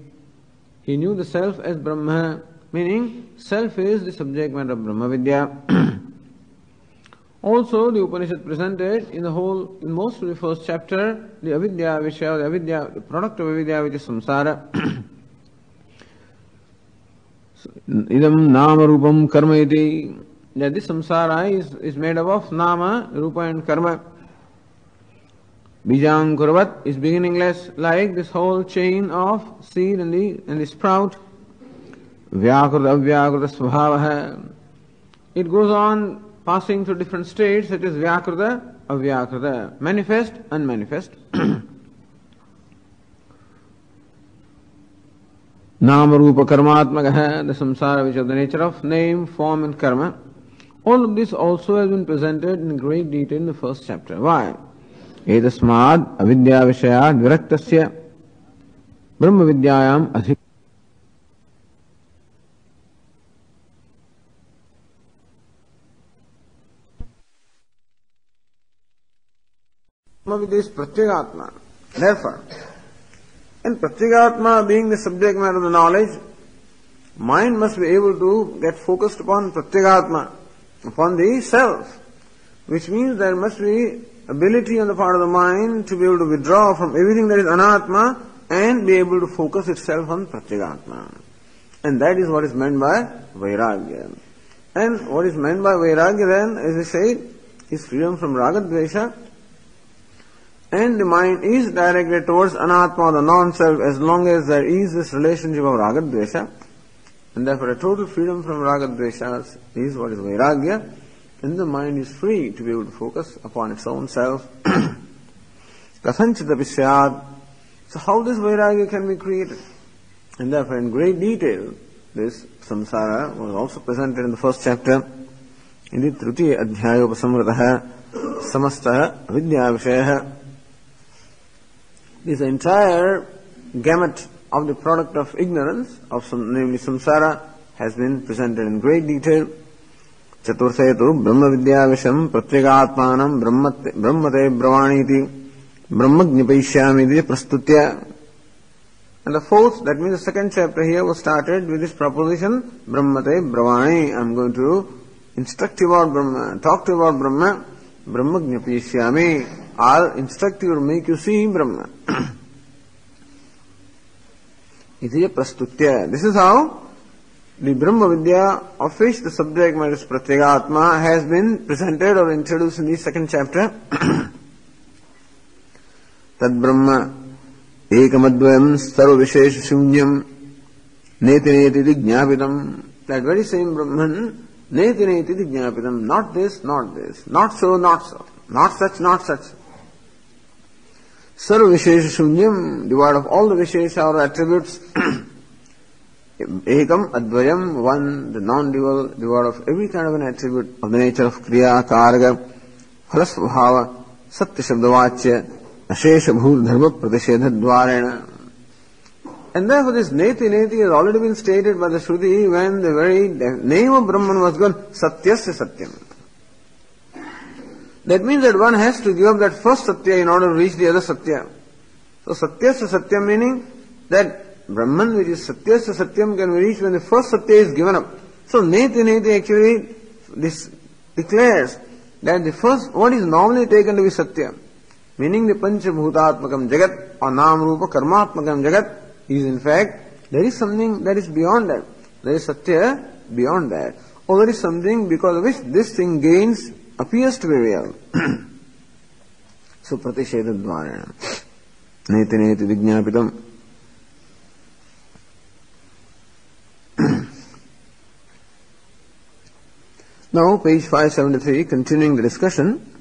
He knew the self as Brahma, meaning self is the subject matter of Brahma Vidya. also, the Upanishad presented in the whole, in most of the first chapter, the avidya, vishya, the avidya, the product of avidya, which is samsara. idam nama rupam karma iti. That this samsara is, is made up of nama, rupa and karma. Bijang Kurvat is beginningless like this whole chain of seed and the, and the sprout. Vyakrut Avyakrut Svabhava. It goes on passing through different states such as Vyakruta, Avyakruta, manifest, unmanifest. Nam Rupa Karmatmaka, the samsara which is the nature of name, form and karma. All of this also has been presented in great detail in the first chapter. Why? एतस्माद् अविद्या विषयाद् विरक्तस्य ब्रह्म विद्यायाम् with is Pratyagatma. Therefore, in Pratyagatma being the subject matter of the knowledge, mind must be able to get focused upon Pratyagatma, upon the self, which means there must be ability on the part of the mind to be able to withdraw from everything that is anatma and be able to focus itself on pratyagatma. And that is what is meant by vairagya. And what is meant by vairagya then, as I said, is freedom from ragadvesha and the mind is directed towards anatma, the non-self, as long as there is this relationship of raga dvesha. And therefore a total freedom from raga dveshas is what is vairagya then the mind is free to be able to focus upon its own self. Kathanchita syad. So how this vairagya can be created? And therefore in great detail, this samsara was also presented in the first chapter. Trutiya Adhyayopasamrataha Samastha Vidya Vishayaha. This entire gamut of the product of ignorance, of some, namely samsara, has been presented in great detail. चतुर्थे तो ब्रह्म विद्या विषम प्रत्येगात्मान ब्रह्मते ब्रवाणी ब्रह्म ज्ञपयिष्यामि प्रस्तुत्य And the fourth, that means the second chapter here was started with this proposition, Brahmate Brahmani. I'm going to instruct you about Brahma, talk to you about Brahma, Brahma Jnapyashyami. I'll instruct you or make you see Brahma. Iti prastutya. This is how the Brahma Vidya, of which the subject matter is Pratyagatma, has been presented or introduced in the second chapter. Tad Brahma ekamadvayam sarva vishesha shunyam neti neti jnapitam. That very same Brahman, neti neti jnapitam. Not this, not this. Not so, not so. Not such, not such. सर्व विशेष शून्यम् दि word of all the vishesha or attributes एकम् अद्वयम् one दोन् डिवर्ड् of every kind an attribute nature of क्रियाकारभाव सत्यशब्दवाच्य अशेष भू धर्म प्रतिषेध द्वारेण by the Shruti when the very name of Brahman was Brahma satyasya satyam. That means that one has to give up that first Satya in order to reach the other Satya. So Satyasya Satyam meaning that Brahman, which is Satyasya Satyam, can be reached when the first Satya is given up. So Neti Neti actually this declares that the first, what is normally taken to be Satya, meaning the Panchabhutatmakam Jagat or Nam Rupa Karmatmakam Jagat, is in fact, there is something that is beyond that. There is Satya beyond that. Or there is something because of which this thing gains, appears to be real. so Dvarana. Neti Neti Vijnapitam. Now, page 573, continuing the discussion,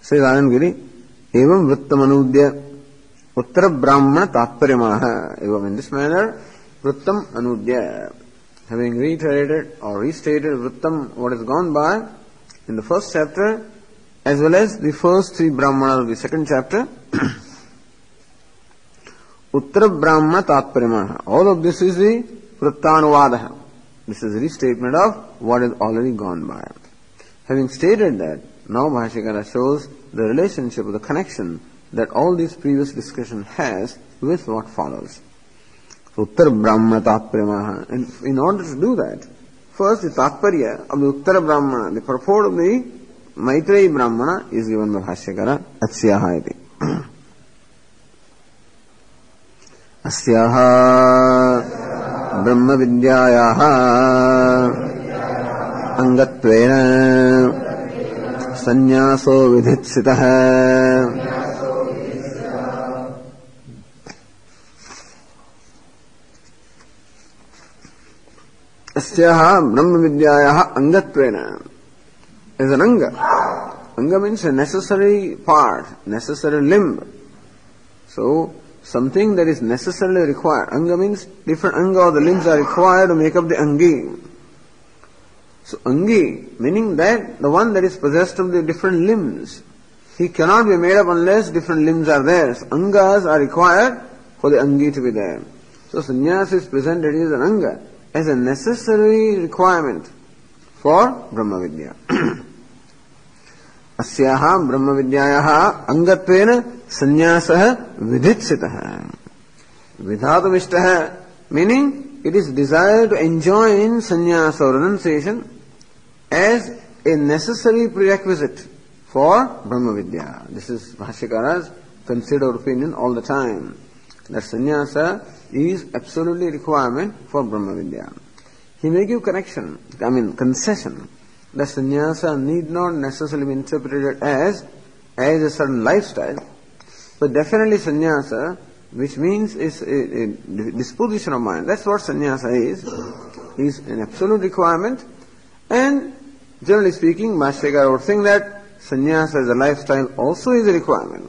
says Anandgiri, एवं वृत्तमनूद्य उत्तर ब्राह्मण तात्पर्यमाह एवं in this manner vrittam anudya having reiterated or restated vrittam what has gone by in the first chapter as well as the first three Brahmanas of the second chapter. Uttara Brahma Tatparimana. All of this is the Prattanuvadaha. This is restatement of what has already gone by. Having stated that, now Bhashyakara shows the relationship the connection that all this previous discussion has with what follows. Uttar Brahma Tatparimaha. And in order to do that, first the Tatparya of the Uttar Brahmana, the purport of the Maitreyi Brahmana is given by Bhashyakara, Atsyaha iti. अस्याः ब्रह्मविद्यायाः अङ्गत्वेन सन्न्यासो विधित्सितः अस्याः ब्रह्मविद्यायाः अङ्गत्वेन is an anga. Anga means a necessary part, necessary limb. So, something that is necessarily required. Anga means different anga or the limbs are required to make up the angi. So angi, meaning that the one that is possessed of the different limbs, he cannot be made up unless different limbs are there. So angas are required for the angi to be there. So sannyas is presented as an anga, as a necessary requirement for Brahma Vidya. अस्याः ब्रह्मविद्यायाः अङ्गत्वेन सन्न्यासः विधित्सितः विधातुमिष्टः meaning it is desired to enjoin sannyas or renunciation as a necessary prerequisite for Brahma Vidya. This is Bhashyakara's considered opinion all the time. That sannyasa is absolutely requirement for Brahma Vidya. He may give connection, I mean concession the sannyasa need not necessarily be interpreted as as a certain lifestyle, but definitely sannyasa, which means is a, a disposition of mind. That's what sannyasa is. Is an absolute requirement, and generally speaking, Bhashyakara would think that sannyasa as a lifestyle also is a requirement,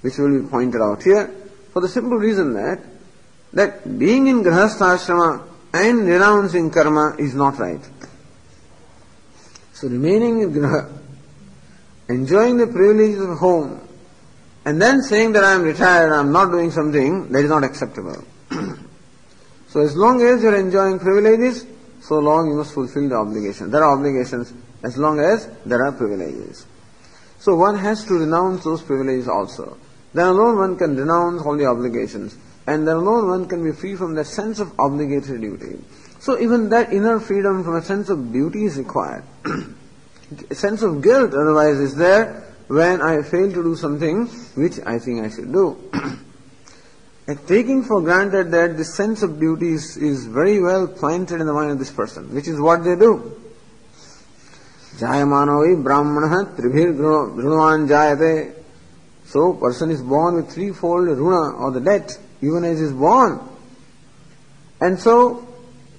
which will be pointed out here for the simple reason that that being in grahastha and renouncing karma is not right. So remaining in graha, enjoying the privileges of home, and then saying that I am retired, I am not doing something, that is not acceptable. so as long as you are enjoying privileges, so long you must fulfill the obligations. There are obligations as long as there are privileges. So one has to renounce those privileges also. Then alone one can renounce all the obligations. And then alone one can be free from that sense of obligatory duty. So even that inner freedom from a sense of duty is required. a sense of guilt otherwise is there when I fail to do something which I think I should do. and taking for granted that this sense of duty is, is very well planted in the mind of this person, which is what they do. Vi brahmana tribhir runavan jayate. So person is born with threefold runa or the debt, even as is born. And so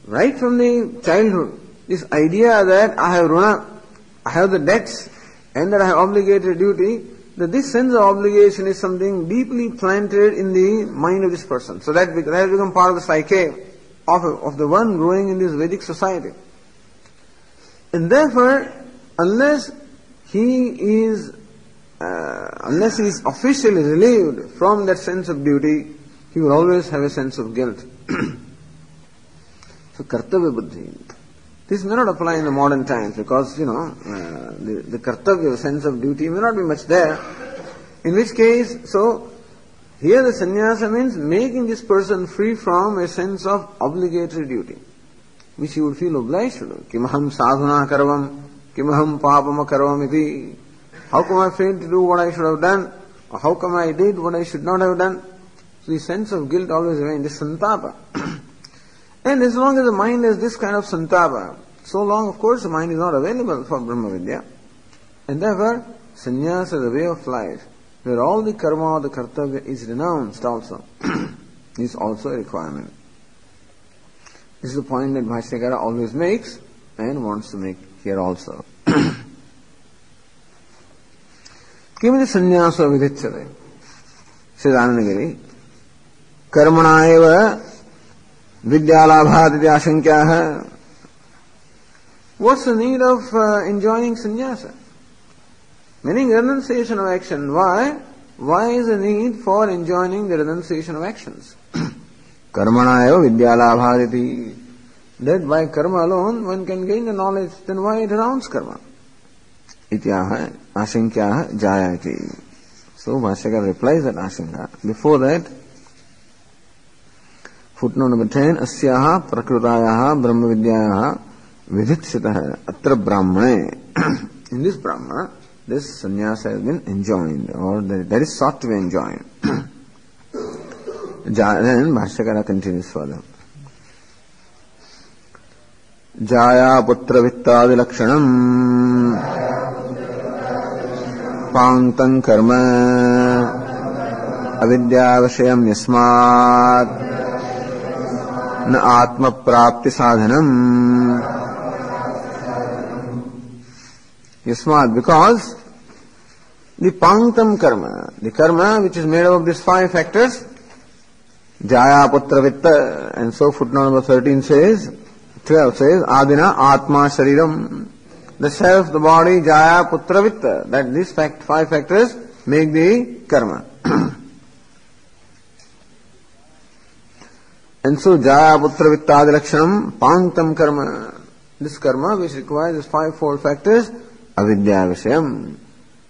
right from the childhood, this idea that I have runa, I have the debts, and that I have obligated duty, that this sense of obligation is something deeply planted in the mind of this person. So that, that has become part of the psyche of, of the one growing in this Vedic society. And therefore, unless he is, uh, unless he is officially relieved from that sense of duty, he will always have a sense of guilt. So kartavya buddhi. This may not apply in the modern times because, you know, uh, the, the kartavya sense of duty may not be much there. In which case, so here the sannyasa means making this person free from a sense of obligatory duty, which he would feel obliged to do. Kimaham sadhana karvam, kimaham papama karvam iti. How come I failed to do what I should have done? Or how come I did what I should not have done? So the sense of guilt always remains, this santapa. And as long as the mind has this kind of santapa, so long, of course, the mind is not available for Brahma Vidya. And therefore, sannyasa is a way of life where all the karma or the kartavya is renounced also, is also a requirement. This is the point that Bhashyakara always makes and wants to make here also. किमिति संन्यासो विधिच्यते श्रीदानगिरि कर्मणा एव Vidyalabhat ashankyaha. What's the need of uh, enjoying sannyasa? Meaning renunciation of action. Why? Why is the need for enjoining the renunciation of actions? Karmana eva vidyalabhaditi. That by karma alone one can gain the knowledge, then why renounce karma? इत्याह आशंक्याह जायते So Bhashyakar replies that Ashanka. Before that, footnote number ten अस्याह प्रकृतायाः ब्रह्म विद्यायाः विधित्सितः अत्र ब्राह्मणे। In this Brahmana this sannyasa has been enjoined or that is sought to enjoin then Bhashyakara continues further. जायापुत्रवित्तादिलक्षणम् पाङ्क्तम् कर्म अविद्याविषयम् यस्मात् न आत्मप्राप्तिसाधनम् यस्मात् because the panktam karma, the karma which is made up of these five factors, jaya, putra, vitta, and so footnote number 13 says, 12 says, adina, atma, shariram, the self, the body, jaya, putra, vitta, that these fact, five factors make the karma. So jaya, putra, vitta, adi lakshanam, panktam karma, this karma which requires these five, four factors, avidya vishayam,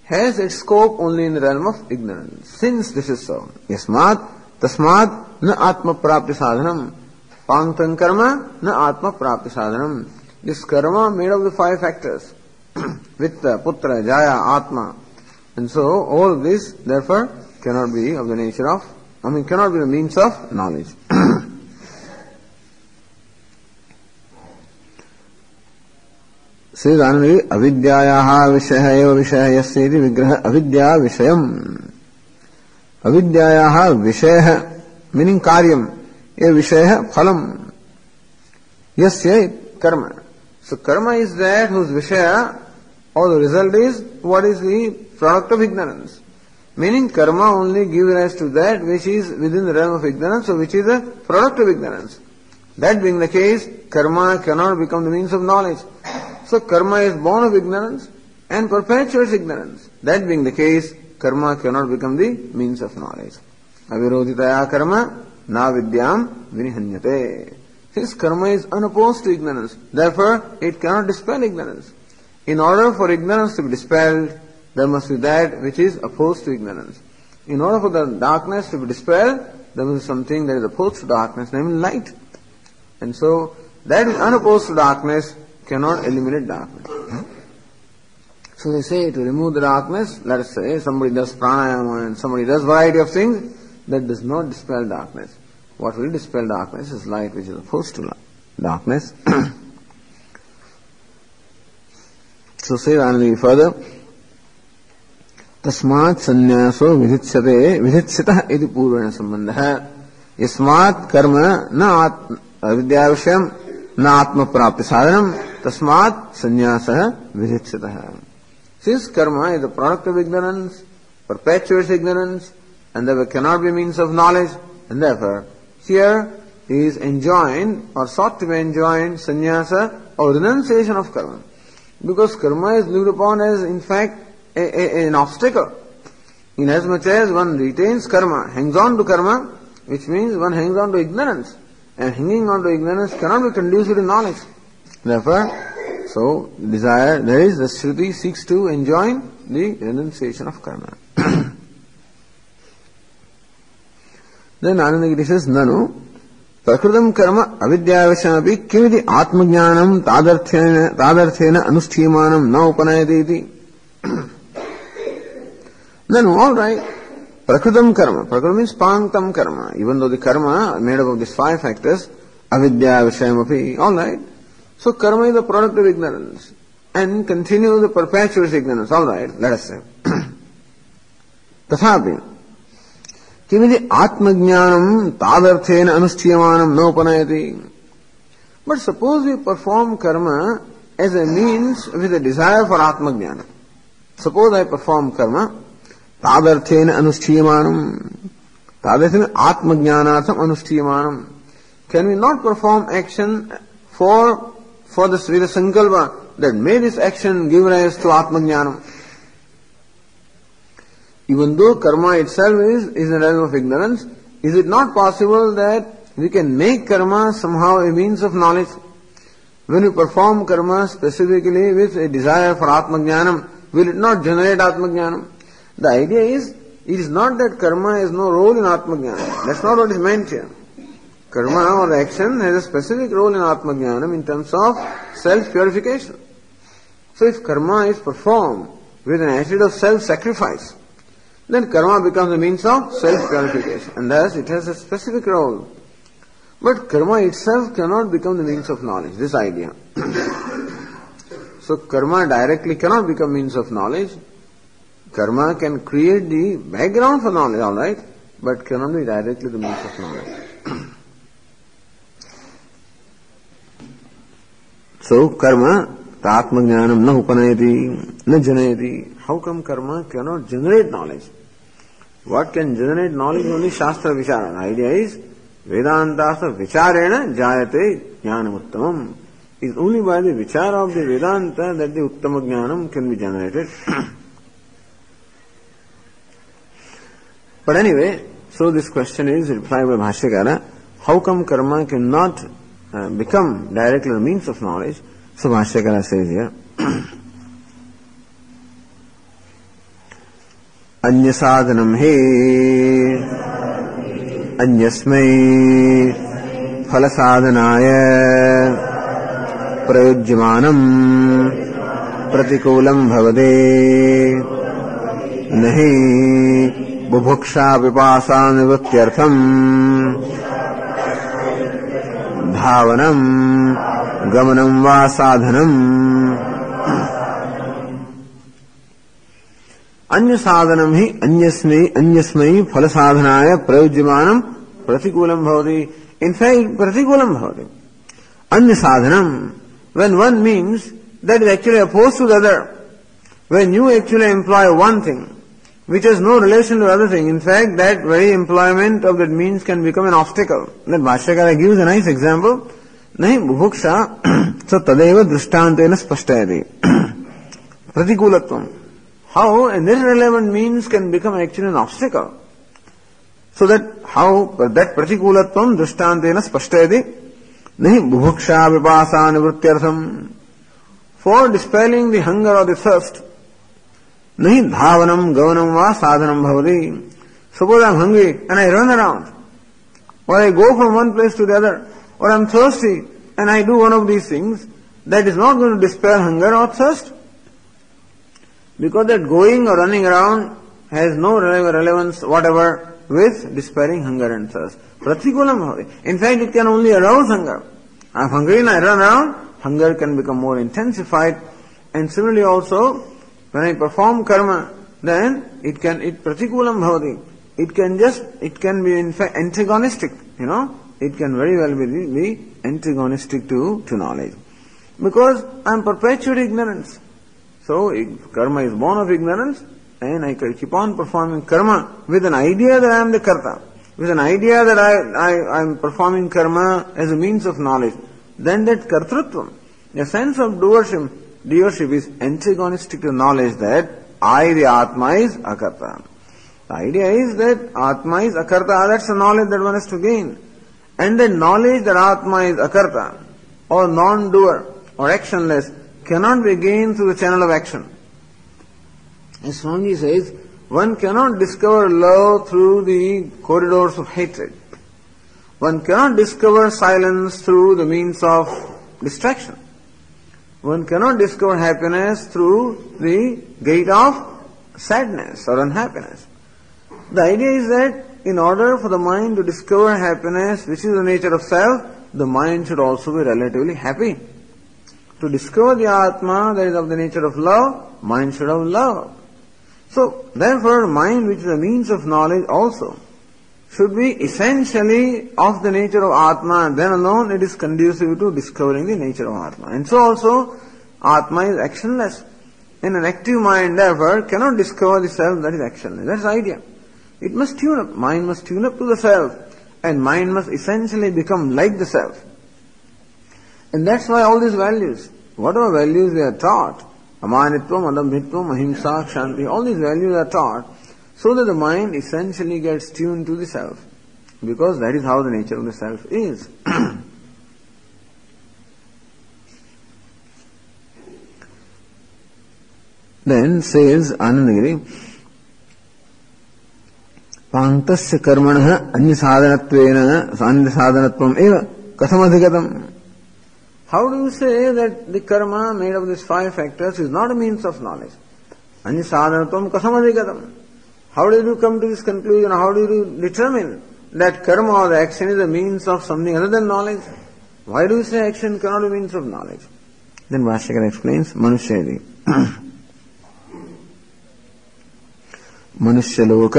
has its scope only in the realm of ignorance. Since this is so, yasmat, tasmat, na atma prapti sadhanam, panktan karma, na atma prapti sadhanam. This karma made of the five factors, vitta, putra, jaya, atma. And so all this therefore cannot be of the nature of, I mean cannot be the means of knowledge. श्रीदानवी अविद्यायाः विषयः एव विषयः यस्येति विग्रह अविद्या विषयम्। अविद्यायाः विषयः meaning कार्यम, ये विषय फलम। यस्य कर्म। सो कर्म is that whose vishaya or result is what is the product of ignorance meaning karma only give rise to that which is within the realm of ignorance which is the product of ignorance that being the case karma cannot become the means of knowledge So karma is born of ignorance and perpetuates ignorance. That being the case, karma cannot become the means of knowledge. Avirodhitaya karma na vidyam vinihanyate. Since karma is unopposed to ignorance, therefore it cannot dispel ignorance. In order for ignorance to be dispelled, there must be that which is opposed to ignorance. In order for the darkness to be dispelled, there must be something that is opposed to darkness, namely light. And so, that is unopposed to darkness cannot eliminate darkness. So they say to remove the darkness, let us say somebody does pranayama and somebody does variety of things, that does not dispel darkness. What will dispel darkness is light which is opposed to darkness. so say Anandi further, तस्मात् संन्यासो विधित्स्यते विधित्सितः इति पूर्वेण सम्बन्धः यस्मात् कर्म न अविद्या विषयम् न आत्म Tasmat sannyasa vijitsitaha. Since karma is the product of ignorance, perpetuates ignorance, and there cannot be means of knowledge, and therefore here is enjoined or sought to be enjoined sannyasa or renunciation of karma. Because karma is looked upon as in fact a, a, an obstacle. Inasmuch as one retains karma, hangs on to karma, which means one hangs on to ignorance. And hanging on to ignorance cannot be conducive to knowledge. Therefore, so desire, there is the Shruti seeks to enjoin the renunciation of karma. then Anandagiri says, Nanu, प्रकृतम कर्म अविद्यावशमपि किमिति आत्मज्ञानम तादर्थेन तादर्थेन अनुष्ठीयमानम न उपनयति इति then all right prakritam karma prakritam means panktam karma even though the karma made up of these five factors avidya vishayamapi all right So karma is the product of ignorance and continue the perpetual ignorance. All right, let us say. तथापि किमिति आत्मज्ञानम तादर्थेन अनुष्ठीयमानम न उपनयति But suppose we perform karma as a means with a desire for atmajnana. Suppose I perform karma तादर्थेन अनुष्ठीयमानम तादर्थेन आत्मज्ञानार्थम अनुष्ठीयमानम Can we not perform action for for the Srila Sankalpa that made this action give rise to Atmajnanam. Even though karma itself is, is a realm of ignorance, is it not possible that we can make karma somehow a means of knowledge? When we perform karma specifically with a desire for Atmajnanam, will it not generate Atmajnanam? The idea is, it is not that karma has no role in Atmajnanam. That's not what is meant here. Karma or action has a specific role in Atmajnanam in terms of self-purification. So if karma is performed with an attitude of self-sacrifice, then karma becomes a means of self-purification. And thus it has a specific role. But karma itself cannot become the means of knowledge, this idea. so karma directly cannot become means of knowledge. Karma can create the background for knowledge, alright, but cannot be directly the means of knowledge. so karma Atmajnanam na upanayati, na janayati. How come karma cannot generate knowledge? What can generate knowledge? Only Shastra Vichara. The idea is Vedantasa Vicharena Jayate Jnanamuttamam. It's only by the Vichara of the Vedanta that the Uttama Jnanam can be generated. but anyway, so this question is replied by Bhashyakara. How come karma cannot uh, become directly a means of knowledge? So Bhashyakara says here, अन्य साधनम हे अन्यस्मै फल साधनाय प्रयुज्यमानम प्रतिकूलम भवदे नहीं बुभुक्षा पिपासा धावनम गमनम वा साधनम। अन्य साधनम ही अन्यस्मै अन्यस्मै फल साधनाय प्रयुज्यमानम प्रतिकूलम भवति। In fact प्रतिकूलम भवति। अन्य साधनम when one means that is actually opposed to the other, when you actually employ one thing which has no relation to the other thing in fact that very employment of that means can become an obstacle that Bhashyakara gives a nice example नहीं बुभुक्षा स तदेव दृष्टांतेन स्पष्टयति प्रतिकूलत्वम how an irrelevant means can become actually an obstacle. So that how that pratikulatvam drishtantena spashtayati nahi bhuksha vipasa nivrityartham for dispelling the hunger or the thirst nahi dhavanam gavanam va sadhanam bhavati suppose I'm hungry and I run around or I go from one place to the other or I'm thirsty and I do one of these things that is not going to dispel hunger or thirst because that going or running around has no relevance whatever with despairing hunger and thirst. Pratikulam In fact, it can only arouse hunger. I'm hungry and I run around, hunger can become more intensified. And similarly also, when I perform karma, then it can, it pratikulam bhavati. It can just, it can be in fact antagonistic, you know. It can very well be, be antagonistic to, to knowledge. Because I'm perpetually ignorance. So karma is born of ignorance and I keep on performing karma with an idea that I am the karta, with an idea that I, I, am performing karma as a means of knowledge. Then that kartrutvam, the sense of doership, doership is antagonistic to knowledge that I, the Atma, is akarta. The idea is that Atma is akarta, that's the knowledge that one has to gain. And the knowledge that Atma is akarta, or non-doer, or actionless, cannot be gained through the channel of action. As Swami says, one cannot discover love through the corridors of hatred. One cannot discover silence through the means of distraction. One cannot discover happiness through the gate of sadness or unhappiness. The idea is that in order for the mind to discover happiness, which is the nature of self, the mind should also be relatively happy. To discover the Atma that is of the nature of love, mind should have love. So, therefore, mind which is a means of knowledge also should be essentially of the nature of Atma, then alone it is conducive to discovering the nature of Atma. And so also, Atma is actionless. And an active mind, therefore, cannot discover the self that is actionless. That's the idea. It must tune up. Mind must tune up to the self. And mind must essentially become like the self. And that's why all these values, whatever values we are taught, amanitvam, adambhitvam, ahimsa, shanti, all these values are taught so that the mind essentially gets tuned to the self. Because that is how the nature of the self is. Then says Anandagiri, पांगतस्य कर्मण अन्य साधनत्वेन अन्य साधनत्वम एव कथमधिगतम How do you say that the karma made of these five factors is not a means of knowledge? Anya sadhanatvam kasamadhigatam. How did you come to this conclusion? How did you determine that karma or the action is a means of something other than knowledge? Why do you say action cannot be means of knowledge? Then Vashyakar explains, Manushya मनुष्यलोक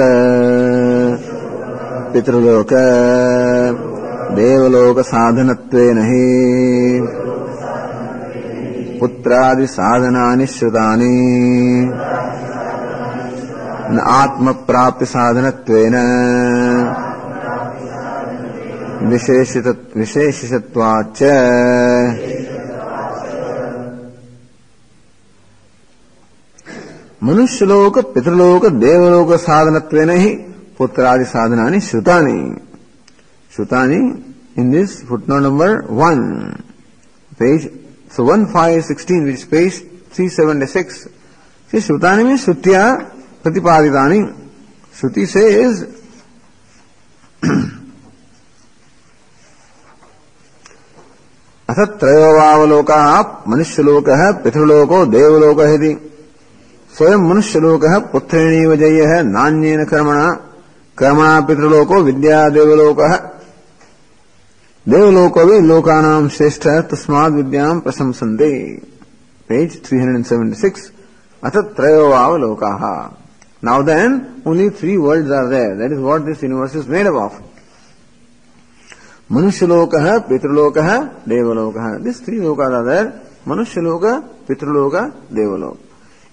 पितृलोक देवलोक साधनत्वेन हि पुत्रादि साधनानि श्रुतानि न आत्मप्राप्ति साधनत्वेन विशेषित विशेषितत्वाच्च। मनुष्यलोक, पितृलोक, देवलोक साधनत्वेन ही पुत्रादि साधनानि श्रुतानि। श्रुतानि in this footnote number 1 page so 1516 which page 376 श्रुतानि में श्रुतिया pratipaditani shruti says अथ त्रयोवावलोका मनुष्यलोक पितृलोको देवलोक इति। स्वयं मनुष्यलोक पुत्रेणीव जय नान्येन कर्मणा। कर्मणा पितृलोको विद्या देवलोक। देवलोको भी लोकानाम श्रेष्ठ, तस्माद विद्याम प्रशंसन्ते। पेज 376 अथ त्रयोवावलोका Now then, only three worlds are there. That is what this universe is made up of. Manushaloka, Pitraloka, Devaloka. These three lokas are there. Manushaloka, Pitraloka, Devaloka.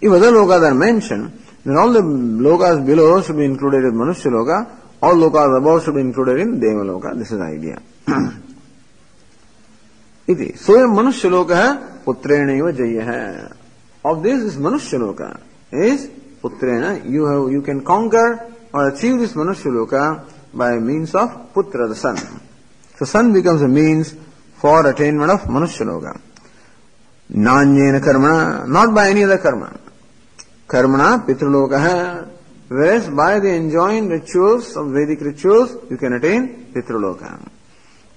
If other lokas are mentioned, then all the lokas below should be included in Manushya Loka, all lokas above should be included in Deva Loka. This is the idea. इति स्वयं मनुष्य लोक है पुत्रेण जय है of this is manushya loka is you have you can conquer or achieve this manushya loka by means of putra the son so son becomes a means for attainment of manushya loka nanyena karmana not by any other karma Karmana Pitraloka Whereas by the enjoined rituals of Vedic rituals, you can attain Pitraloka.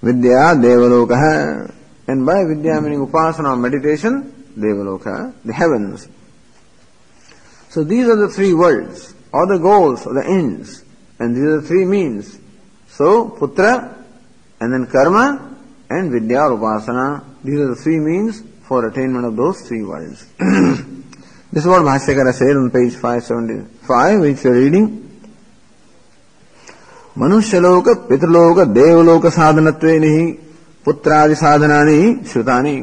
Vidya Devaloka And by Vidya meaning Upasana meditation, Devaloka, the heavens. So these are the three worlds, or the goals, or the ends. And these are the three means. So, Putra, and then Karma, and Vidya or Upasana. These are the three means for attainment of those three worlds. This is what Bhashyakara said on page 575, which you are reading. मनुष्यलोक पितृलोक देवलोक साधनत्वेन ही पुत्रादि साधनानि श्रुतानि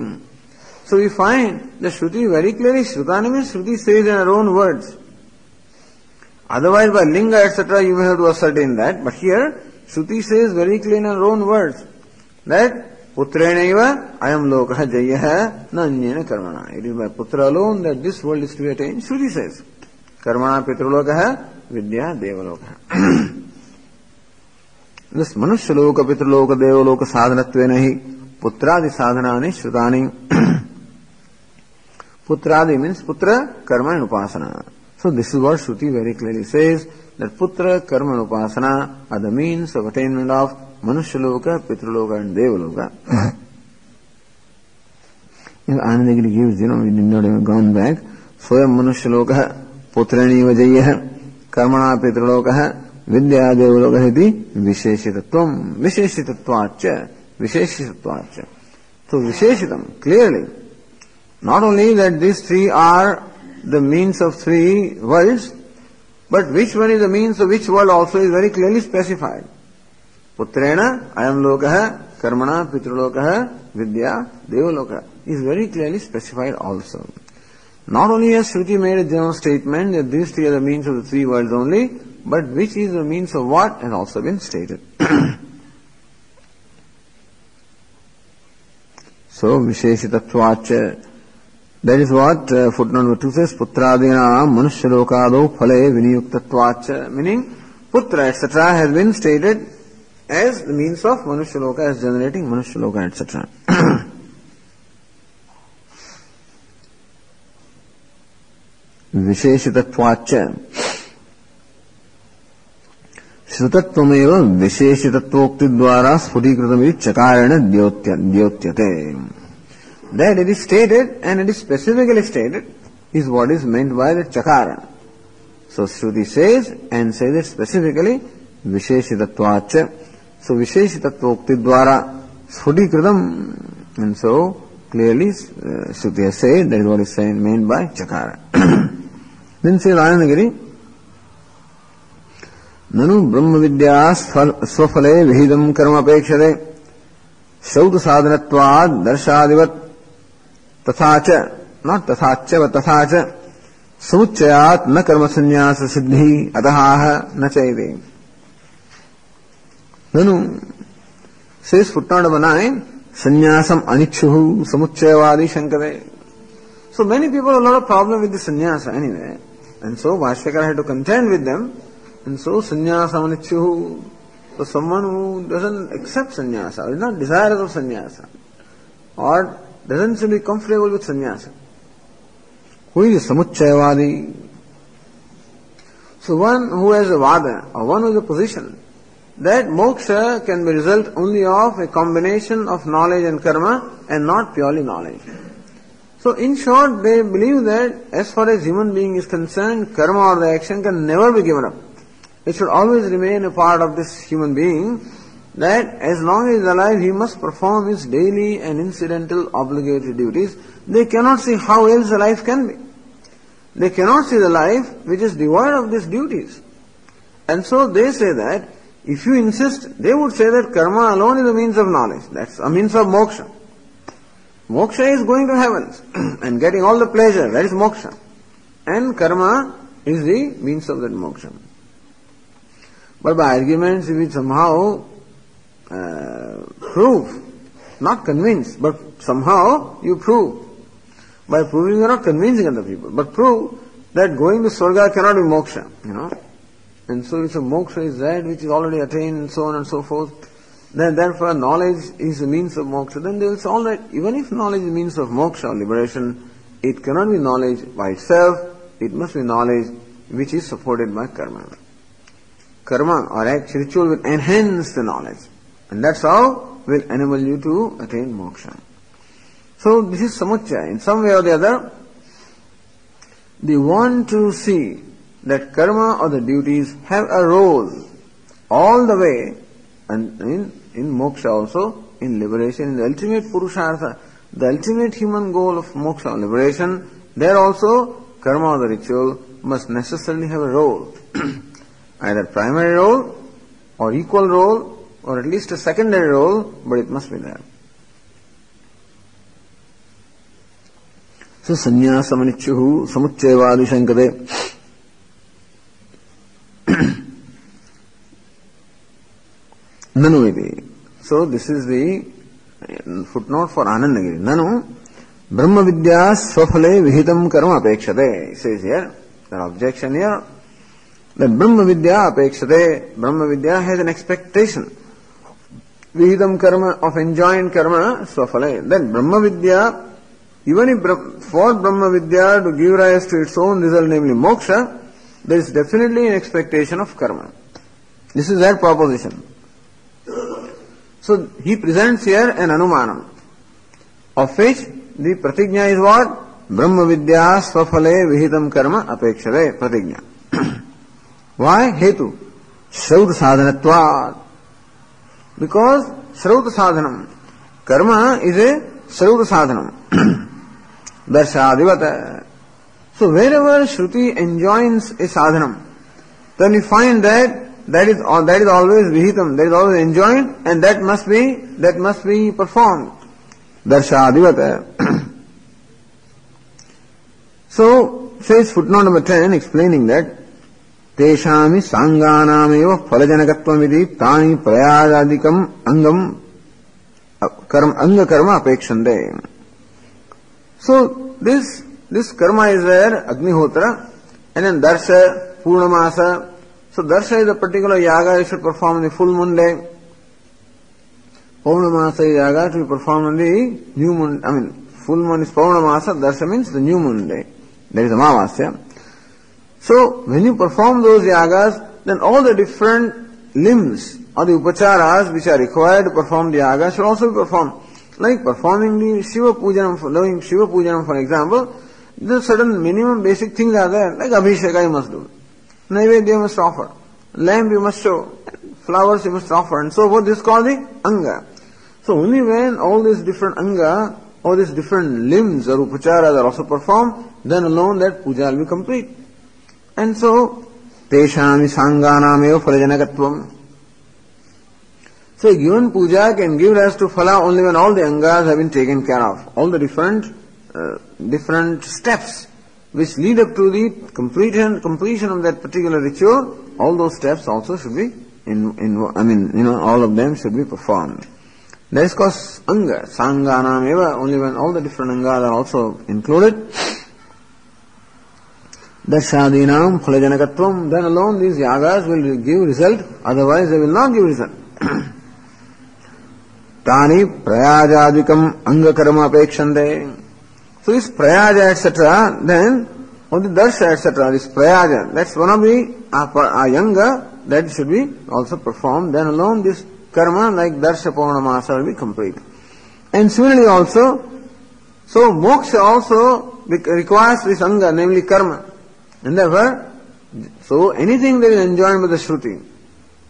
So we find the Shruti very clearly, Shrutanimis Shruti says in her own words. Otherwise by Linga etc. you may have to ascertain that, but here Shruti says very clearly in her own words that Putrenaiva ayam loka jayah nanyena karmana. It is by Putra alone that this world is to be attained, Shruti says. Karmana pitrulokah vidya devalokah. मनुष्यलोक पितृलोक देवलोक साधनत्वेन ही पुत्रादि साधना श्रुतानि Putradi means putra, karma and upasana. So this is what Shruti very clearly says that putra, karma and upasana are the means of attainment of manushaloka, pitraloka and devaloka. Anandagiri gives, you know, we did not have gone back. Swayam manushaloka putrani vajaya karmana pitraloka विद्या देवलोक विशेषितत्व विशेषितत्वाच विशेषितत्वाच तो विशेषितम clearly Not only that these three are the means of three worlds, but which one is the means of which world also is very clearly specified. Putrena, Ayam Lokaha, Karmana, Pitrulokaha, Vidya, Devalokaha is very clearly specified also. Not only has Shruti made a general statement that these three are the means of the three worlds only, but which is the means of what has also been stated. so, Visheshitatvacha that is what uh, footnote number 2 says, Putradina Manushya Phale Viniyuktatvacha, meaning Putra etc. has been stated as the means of Manushaloka, as generating Manushaloka, etc. विशेषितत्वाच्च श्रुतत्वमेव विशेषितत्वोक्ति स्फुटीकृतमिति चकारेण द्योत्यते that it is stated and it is specifically stated is what is meant by the chakara. So Shruti says and says it specifically Visheshitatvacha. So Visheshitatvokti dwara Sfutikritam and so clearly uh, Shruti has said that is what is saying, meant by chakara. then says Anandagiri ननु ब्रह्म विद्या स्वफले विहिदम कर्म अपेक्षते श्रौत साधनत्वाद दर्शादिवत तथा च not तथा च तथा च समुच्चयात न कर्म संन्यास सिद्धि अतः न चैवे ननु शेष फुटनोट बनाए संन्यासम अनिच्छु समुच्चयवादी Shankar So many people have a lot of problem with the sannyasa anyway. And so Vashyakara had to contend with them. And so sannyasa manichuhu. So someone who doesn't accept sannyasa, or is not desirous of sannyasa, or doesn't seem to be comfortable with sannyasa. Who is a samuchayavadi? So one who has a vada, or one who has a position, that moksha can be result only of a combination of knowledge and karma and not purely knowledge. So in short, they believe that as far as human being is concerned, karma or the action can never be given up. It should always remain a part of this human being that as long as alive, he must perform his daily and incidental obligatory duties. They cannot see how else a life can be. They cannot see the life which is devoid of these duties. And so they say that if you insist, they would say that karma alone is a means of knowledge. That's a means of moksha. Moksha is going to heaven and getting all the pleasure. That is moksha. And karma is the means of that moksha. But by arguments, if we somehow uh, prove, not convince, but somehow you prove. By proving you are not convincing other people, but prove that going to Swarga cannot be moksha, you know. And so if a moksha is that which is already attained and so on and so forth, then therefore knowledge is a means of moksha, then will say, all right, even if knowledge is a means of moksha or liberation, it cannot be knowledge by itself, it must be knowledge which is supported by karma. Karma or act ritual will enhance the knowledge. And that's how will enable you to attain moksha. So this is samuchaya. In some way or the other, they want to see that karma or the duties have a role all the way and in, in moksha also, in liberation, in the ultimate purushartha, the ultimate human goal of moksha, liberation, there also karma or the ritual must necessarily have a role. Either primary role or equal role or at least a secondary role, but it must be there. So sannyasamanicchuhu samuccevadi shankade. Nanu iti. So this is the uh, footnote for Anandagiri. Nanu Brahma Vidya Swafale Vihitam Karma Apekshate. says here, the objection here, that Brahma Vidya Apekshate, Brahma Vidya has an expectation vihidam karma of enjoined karma swafale. Then Brahma Vidya, even if for Brahma Vidya to give rise to its own result, namely moksha, there is definitely an expectation of karma. This is their proposition. So he presents here an anumanam, of which the pratigna is what? Brahma Vidya swafale vihidam karma apekshave pratigna. Why? Hetu. Shaud sadhanatvat. Because Srauta sadhanam. Karma is a Srauta sadhanam. Darshadivata. So wherever Shruti enjoins a sadhanam, then you find that that is that is always vihitam, that is always enjoined, and that must be that must be performed. Darshadivata. so says footnote number ten explaining that तेषामि साङ्गानामेव फलजनकत्वमिति तानि प्रयागादिकम् अङ्गम् कर्म अङ्गकर्म अपेक्षन्ते so this this karma is there Agnihotra darsha purnamasa so darsha is a particular yaga you should perform on the full moon day purnamasa yaga to be performed on the new moon i mean full moon is purnamasa darsha means the new moon day there is amavasya So, when you perform those yagas, then all the different limbs or the upacharas which are required to perform the yaga should also be performed. Like performing the Shiva Pujanam, for, doing Shiva Pujanam for example, the certain minimum basic things are there, like Abhisheka you must do. Naivedya you must offer. Lamp you must show. Flowers you must offer and so forth. This is called the Anga. So only when all these different Anga, all these different limbs or upacharas are also performed, then alone that puja will be complete. And so, Teshami Sanganam eva phalajanakatvam. So a given puja can give rise to phala only when all the angas have been taken care of. All the different, uh, different steps which lead up to the completion, completion of that particular ritual, all those steps also should be in, in, I mean, you know, all of them should be performed. That is called anga, sanganam eva, only when all the different angas are also included. दशादीनाम फलजनकत्व then alone these yagas will give result otherwise they will not give result तानि प्रयाजादिकम अंग कर्म अपेक्षन so is prayaja etcetera then on the darsha etcetera this prayaja that's one of the anga that should be also perform then alone this karma like darsha paurna masa will be complete and similarly also so moksha also requires this अंग नेमली कर्म and therefore so anything that is enjoined by the shruti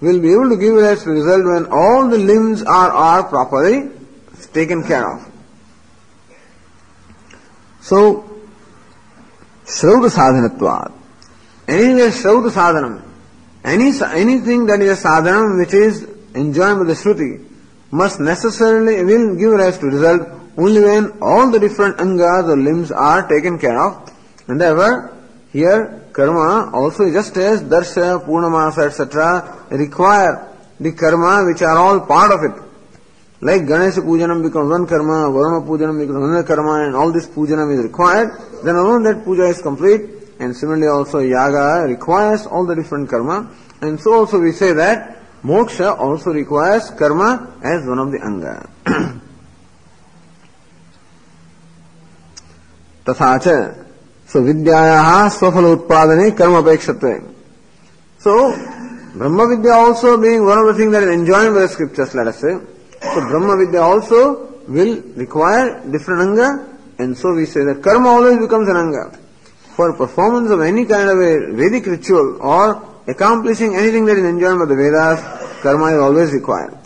will be able to give us result when all the limbs are, are properly taken care of. So, Shrauta sadhanatvat. Anything that is sadhanam, any, anything that is a sadhanam which is enjoined by the Shruti must necessarily will give rise to result only when all the different angas or limbs are taken care of. And therefore, here karma also just as darsha, purnamasa, etc. require the karma which are all part of it. Like Ganesha Pujanam becomes one karma, Varuna Pujanam becomes another karma, and all this Pujanam is required, then alone that puja is complete. And similarly also Yaga requires all the different karma. And so also we say that moksha also requires karma as one of the anga. तथा च So vidyayaha swafala utpadane karma apekshate. So Brahma Vidya also being one of the things that is enjoined by the scriptures, let us say. So Brahma Vidya also will require different anga and so we say that karma always becomes an anga. For performance of any kind of a Vedic ritual or accomplishing anything that is enjoined by the Vedas, karma is always required.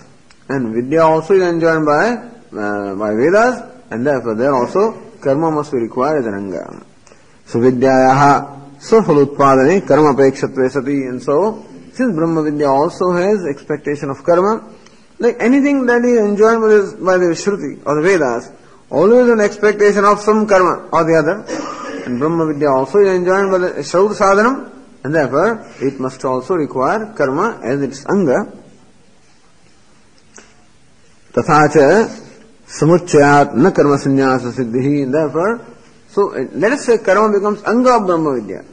And Vidya also is enjoined by, uh, by Vedas and therefore there also karma must be required as an anga. सुविद्या सफल कर्म अपेक्षित सती and so since Brahma Vidya also has expectation of कर्म like anything that is enjoy by the Shruti or Vedas always an expectation of some कर्म or the other and Brahma Vidya also is enjoy शौर साधनम and therefore it must also require karma as its anga तथा च समुच्चयात् न कर्म संन्यास सिद्धि in that So let us say karma becomes anga of Brahma Vidya.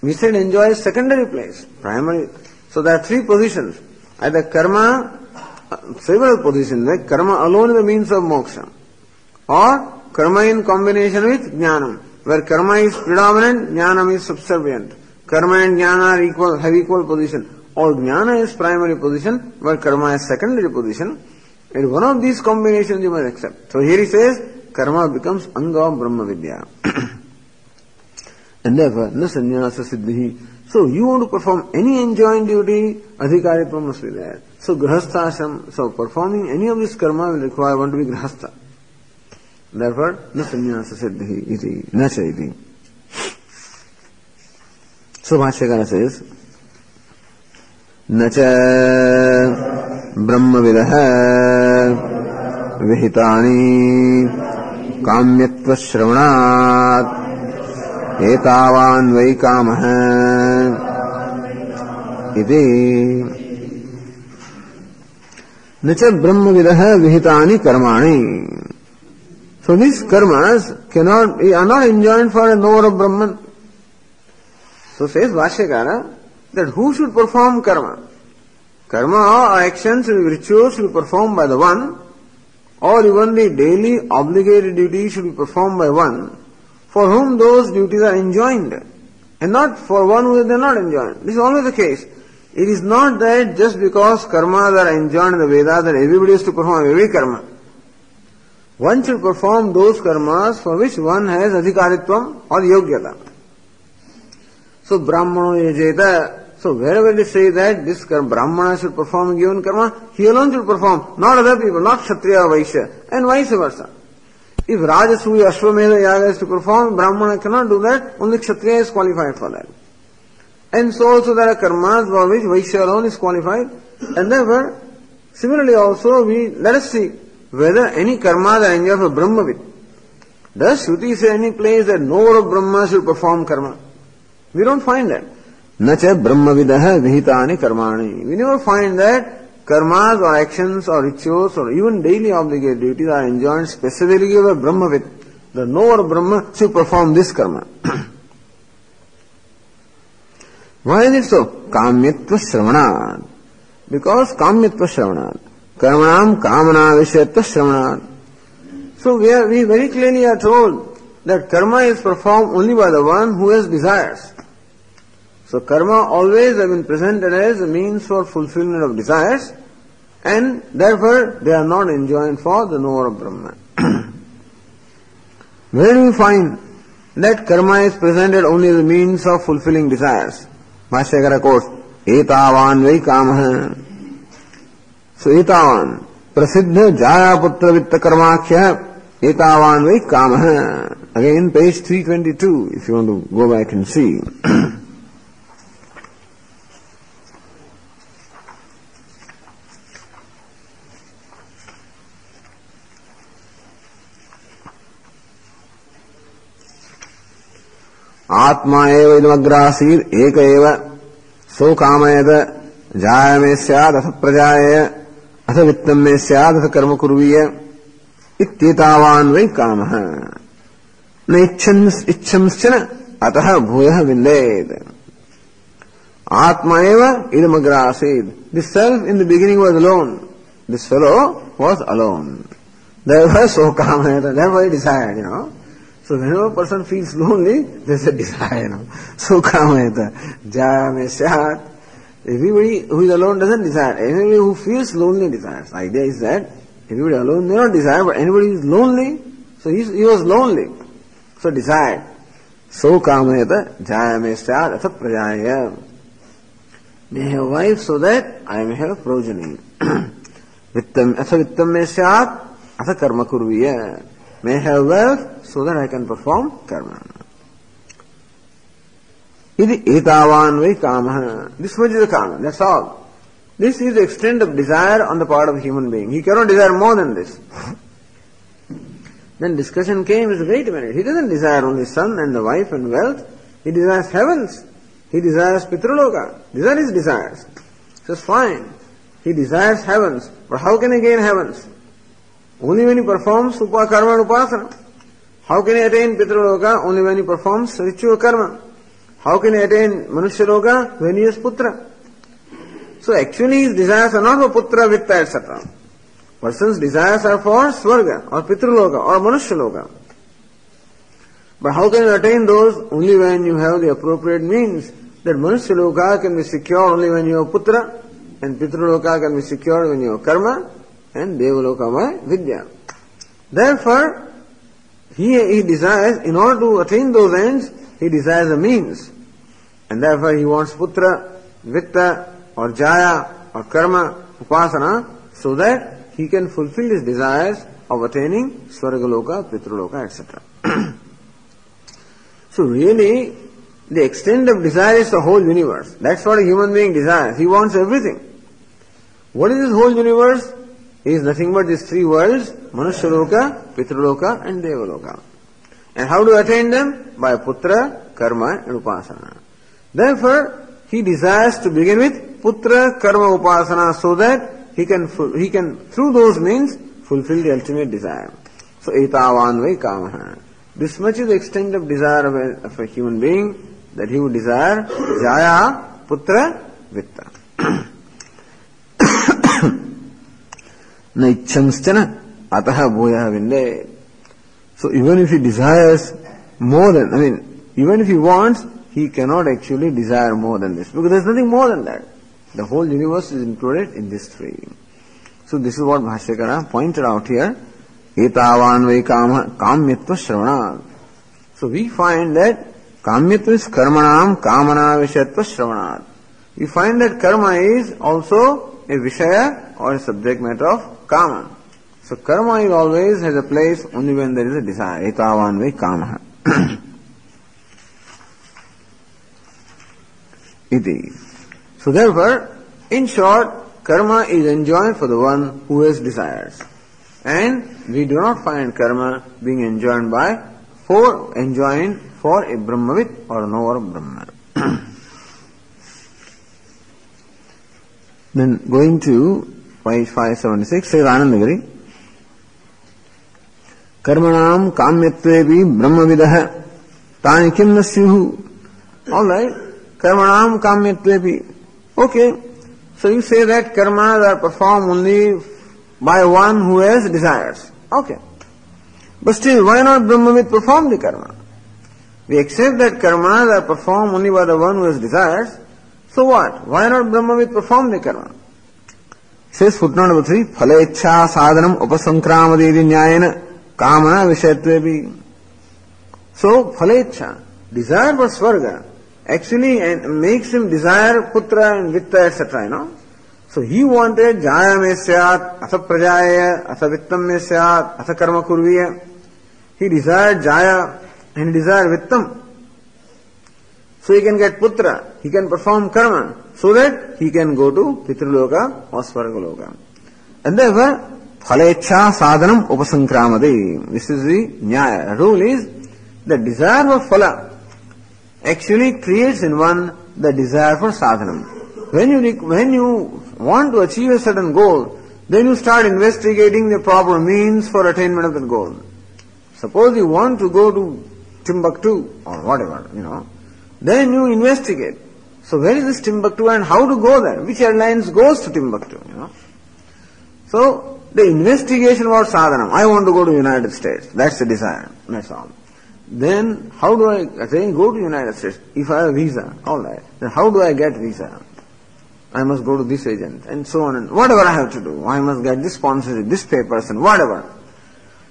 We said enjoys secondary place, primary. So there are three positions. Either karma, uh, several positions, like karma alone is the means of moksha. Or karma in combination with jnanam, where karma is predominant, jnanam is subservient. Karma and jnana are equal, have equal position. Or jnana is primary position, where karma is secondary position. And one of these combinations you must accept. So here he says, karma becomes anga of Brahma Vidya. and therefore, na sannyasa siddhi. So you want to perform any enjoined duty, adhikaritva must be there. So grahasthasham, so performing any of this karma will require one to be grahastha. Therefore, na sannyasa siddhi iti, na cha iti. So Bhashyakara says, न च ब्रह्मविदः विहितानि काम्यवण वै काम न च ब्रह्म विद विहितानि कर्माणि। So this karmas can not be for a knower of Brahma so says Bhashyakara that who should perform karma karma or action will perform by the one or even the daily obligated duties should be performed by one for whom those duties are enjoined And not for one who they are not enjoined. This is always the case. It is not that just because karmas are enjoined in the Vedas that everybody has to perform every karma. One should perform those karmas for which one has adhikaritvam or yogyata. So Brahmano yajeta. So wherever they say that this Brahmana should perform given karma, he alone should perform, not other people, not Kshatriya or Vaishya, and vice versa. If Rajasuya Ashwamedha Yaga is to perform, Brahmana cannot do that, only Kshatriya is qualified for that. And so also there are karmas for which Vaishya alone is qualified, and therefore, similarly also we, let us see whether any karmas are enjoyed for Brahmavid. Does Shruti say any place that no one of Brahma should perform karma? We don't find that. न च ब्रह्मविद विहितानि कर्माणी. We never find that karmas or action or rituals or even daily obligate duties are enjoined specifically over Brahma vid the knower Brahma to perform this karma why is it so काम्यत्व श्रवणार्थ because काम्यत्व श्रवणार्थ कर्मणाम कामना विषयत्व श्रवणार्थ so we are we very clearly are told that karma is perform only by the one who has desires So karma always have been presented as a means for fulfillment of desires and therefore they are not enjoined for the knower of Brahman. Where we find that karma is presented only as a means of fulfilling desires? Bhashyakara quotes, एतावान वै काम So सो एतावान jaya putra vitta वित्त कर्माख्य एतावान वै Again, page 322 If you want to go back and see. आत्मा एव इदमग्रासीद एक एव सो कामयत जाय में स्याद अथ प्रजाय अथ वित्तम में स्याद अथ कर्म कुर्वीय इत्येतावान वै काम। न इच्छंश्चन अतः भूय विंदेद आत्मा एव this self in the beginning was alone this fellow was alone kamayata, therefore he decided, you know. So whenever a person feels lonely, there's a desire. So kamayata, jaya syat. Everybody who is alone doesn't desire. Everybody who feels lonely desires. The idea is that everybody alone may not desire, but anybody who is lonely, so he was lonely. So desired. So kamayata, jaya syat, atha prajaya. May have wife so that I may have progeny. vittam, atha vittam me syat, atha karma kurviya. May have wealth so that I can perform karma. Iti etavan vai kama. This much is the karma, that's all. This is the extent of desire on the part of a human being. He cannot desire more than this. then discussion came, is wait a minute, he doesn't desire only son and the wife and wealth, he desires heavens, he desires pitraloka, these are his desires. So fine. He desires heavens, but how can he gain heavens? Only when he performs upa karma and upasana. How can he attain Pitraloka? Only when he performs ritual karma. How can he attain Manushya When he is Putra. So actually his desires are not for Putra, Vitta, etc. Person's desires are for Swarga or Pitraloka or Manushya But how can you attain those? Only when you have the appropriate means. That Manushya can be secured only when you have Putra and Pitraloka can be secured when you have Karma and Devaloka by Vidya. Therefore, he, he desires, in order to attain those ends, he desires a means. And therefore he wants putra, vitta, or jaya, or karma, upasana, so that he can fulfill his desires of attaining Swargaloka, Pitraloka, etc. so really, the extent of desire is the whole universe. That's what a human being desires. He wants everything. What is this whole universe? Is nothing but these three worlds, Manushaloka, Pitraloka and Devaloka. And how to attain them? By Putra, Karma and Upasana. Therefore, he desires to begin with Putra, Karma, Upasana so that he can, he can through those means fulfill the ultimate desire. So, Etavan Vai Kamaha. This much is the extent of desire of a, of a human being that he would desire Jaya, Putra, Vitta. न इच्छंश्चन अतः भूय So even if he desires more than, I mean, even if he wants he cannot actually desire more than this because there's nothing more than that. The whole universe is included in this three. So this is what Bhashyakara pointed out here. Etavan vai kamyatva shravanat. So we find that kamyatva is karmanam kamana vishayatva shravanat. We find that karma is also a vishaya or a subject matter of kama. So karma is always has a place only when there is a desire. Etavan vai kama. Iti. So therefore, in short, karma is enjoyed for the one who has desires. And we do not find karma being enjoyed by for enjoying for a Brahmavit or knower of Brahma. then going to page 576, says Anandagiri, कर्मणाम काम्यत्वे भी ब्रह्म with तानि किम न स्यु all right कर्मणाम काम्यत्वे भी okay so you say that karmas are perform only by one who has desires okay but still why not Brahma vid perform the karma we accept that karmas are performed only by the one who has desires so what why not brahma with perform the karma says footnote number 3 phala ichha sadhanam upasankramadedi nyayena Kamana Vishayatvebi. So, Phalecha, desire for Swarga, actually makes him desire Putra and Vitta, etc. You know? So he wanted Jaya me syat, Asa Prajaya, Asa Vittam me syat, Asa Karma Kurviya. He desired Jaya and he desired Vittam. So he can get putra, he can perform karma, so that he can go to Pitraloka or Swargaloka. And therefore, phalecha sadhanam upasankramade. This is the nyaya. Rule is, the desire for phala actually creates in one the desire for sadhanam. When you, when you want to achieve a certain goal, then you start investigating the proper means for attainment of that goal. Suppose you want to go to Timbuktu or whatever, you know then you investigate. So where is this Timbuktu and how to go there? Which airlines goes to Timbuktu, you know? So the investigation about sadhana. I want to go to United States. That's the desire. That's all. Then how do I, I say go to United States. If I have visa, alright. Then how do I get visa? I must go to this agent and so on and whatever I have to do. I must get this sponsorship, this papers and whatever.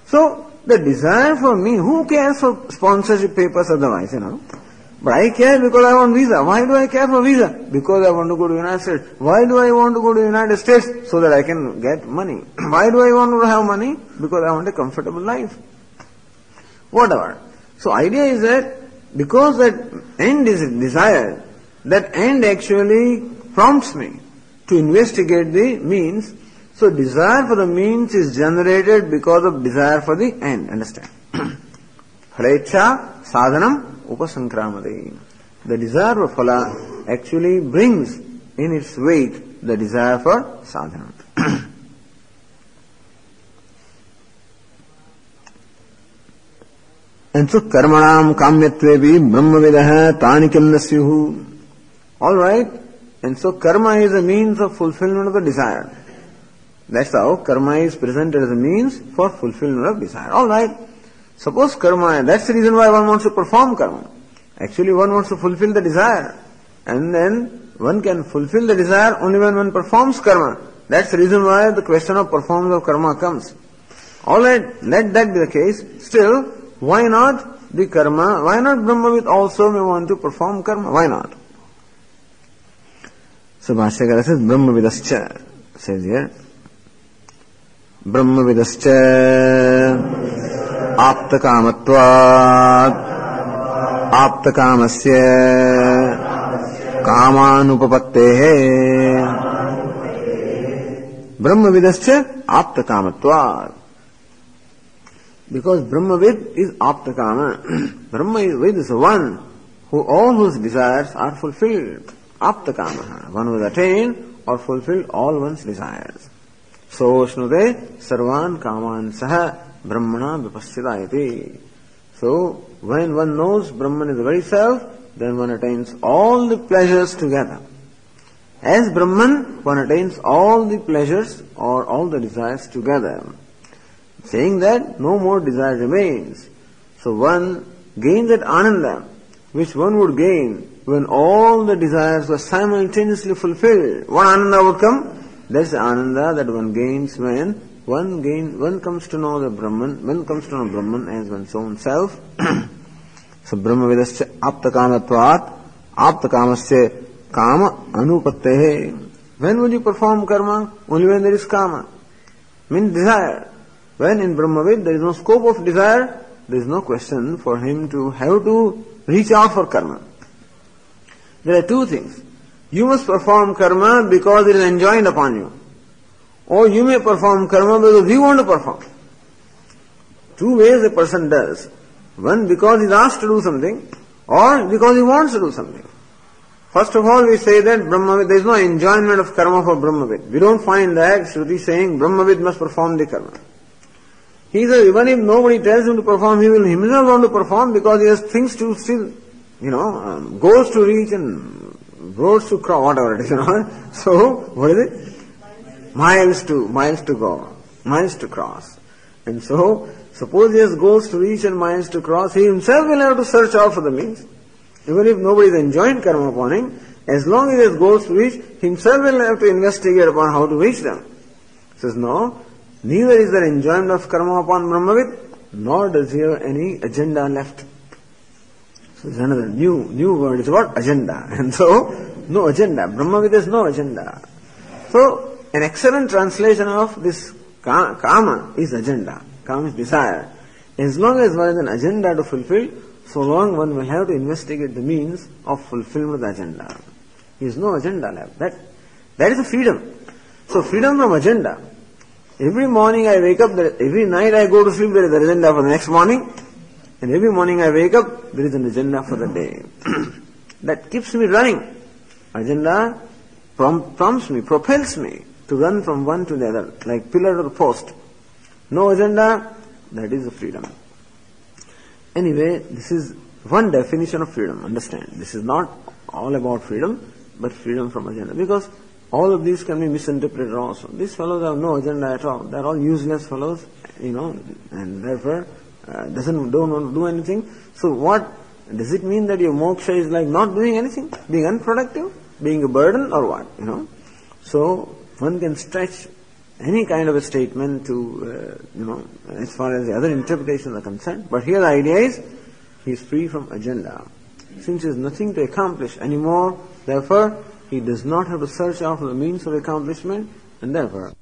So the desire for me, who cares for sponsorship papers otherwise, you know? But I care because I want visa. Why do I care for visa? Because I want to go to United States. Why do I want to go to United States? So that I can get money. Why do I want to have money? Because I want a comfortable life. Whatever. So idea is that because that end is desired, that end actually prompts me to investigate the means. So desire for the means is generated because of desire for the end. Understand? sadhanam upasankramade. The desire for phala actually brings in its wake the desire for sadhana. and so karmanam kamyatvevi brahmavidah tanikim nasyuhu. Alright? And so karma is a means of fulfillment of the desire. That's how karma is presented as a means for fulfillment of desire. Alright? Suppose karma, that's the reason why one wants to perform karma. Actually, one wants to fulfill the desire. And then one can fulfill the desire only when one performs karma. That's the reason why the question of performance of karma comes. Alright, let that be the case. Still, why not the karma? Why not Brahmavit also may want to perform karma? Why not? So Bhashyakara says Brahmavidascha says here. Brahmavidascha आप्तकामत्वात्। ब्रह्म with ब्रह्मविदश्च आप्तकामत्वात्। Because Brahmavid is aptakama. Brahma vid is one who all whose desires are fulfilled aptakama. One whose attain or fulfilled all one's desires so उष्णुते सर्वान कामान सह Brahmana vipasyadayate. So, when one knows Brahman is the very self, then one attains all the pleasures together. As Brahman, one attains all the pleasures or all the desires together. Saying that no more desire remains. So one gains that ananda which one would gain when all the desires were simultaneously fulfilled. One ananda would come? That's the ananda that one gains when one gain, one comes to know the Brahman, one comes to know Brahman as one's own self. so Brahma Brahmavidasya aptakamatvat, aptakamasya kama anupattehe. When will you perform karma? Only when there is kama. Means desire. When in Brahmavid there is no scope of desire, there is no question for him to have to reach out for karma. There are two things. You must perform karma because it is enjoined upon you. Or you may perform karma because you want to perform. Two ways a person does. One because he is asked to do something, or because he wants to do something. First of all, we say that Brahmavid, there is no enjoyment of karma for Brahmavid. We don't find that Shruti saying Brahmavid must perform the karma. He says even if nobody tells him to perform, he will himself want to perform because he has things to still, you know, um, goals to reach and roads to cross, whatever it is, you know. So, what is it? Miles to, miles to go, miles to cross. And so, suppose he has goals to reach and miles to cross, he himself will have to search out for the means. Even if nobody is karma upon him, as long as he has goals to reach, himself will have to investigate upon how to reach them. He says, no, neither is there enjoyment of karma upon Brahmavid, nor does he have any agenda left. So it's another new new word. It's about agenda. And so, no agenda. Brahmavid has no agenda. So, an excellent translation of this kama is agenda. Kama is desire. As long as one has an agenda to fulfill, so long one will have to investigate the means of fulfillment of the agenda. He has no agenda left. That, that is a freedom. So freedom from agenda. Every morning I wake up, every night I go to sleep, there is an agenda for the next morning. And every morning I wake up, there is an agenda for the day. that keeps me running. Agenda prompts me, propels me to run from one to the other, like pillar or post. No agenda, that is freedom. Anyway, this is one definition of freedom. Understand, this is not all about freedom, but freedom from agenda. Because all of these can be misinterpreted also. These fellows have no agenda at all. They're all useless fellows, you know, and therefore uh, doesn't don't want to do anything. So what does it mean that your moksha is like not doing anything, being unproductive, being a burden, or what? You know. So one can stretch any kind of a statement to, uh, you know, as far as the other interpretations are concerned. But here the idea is he is free from agenda. Since he has nothing to accomplish anymore, therefore he does not have to search for the means of accomplishment, and therefore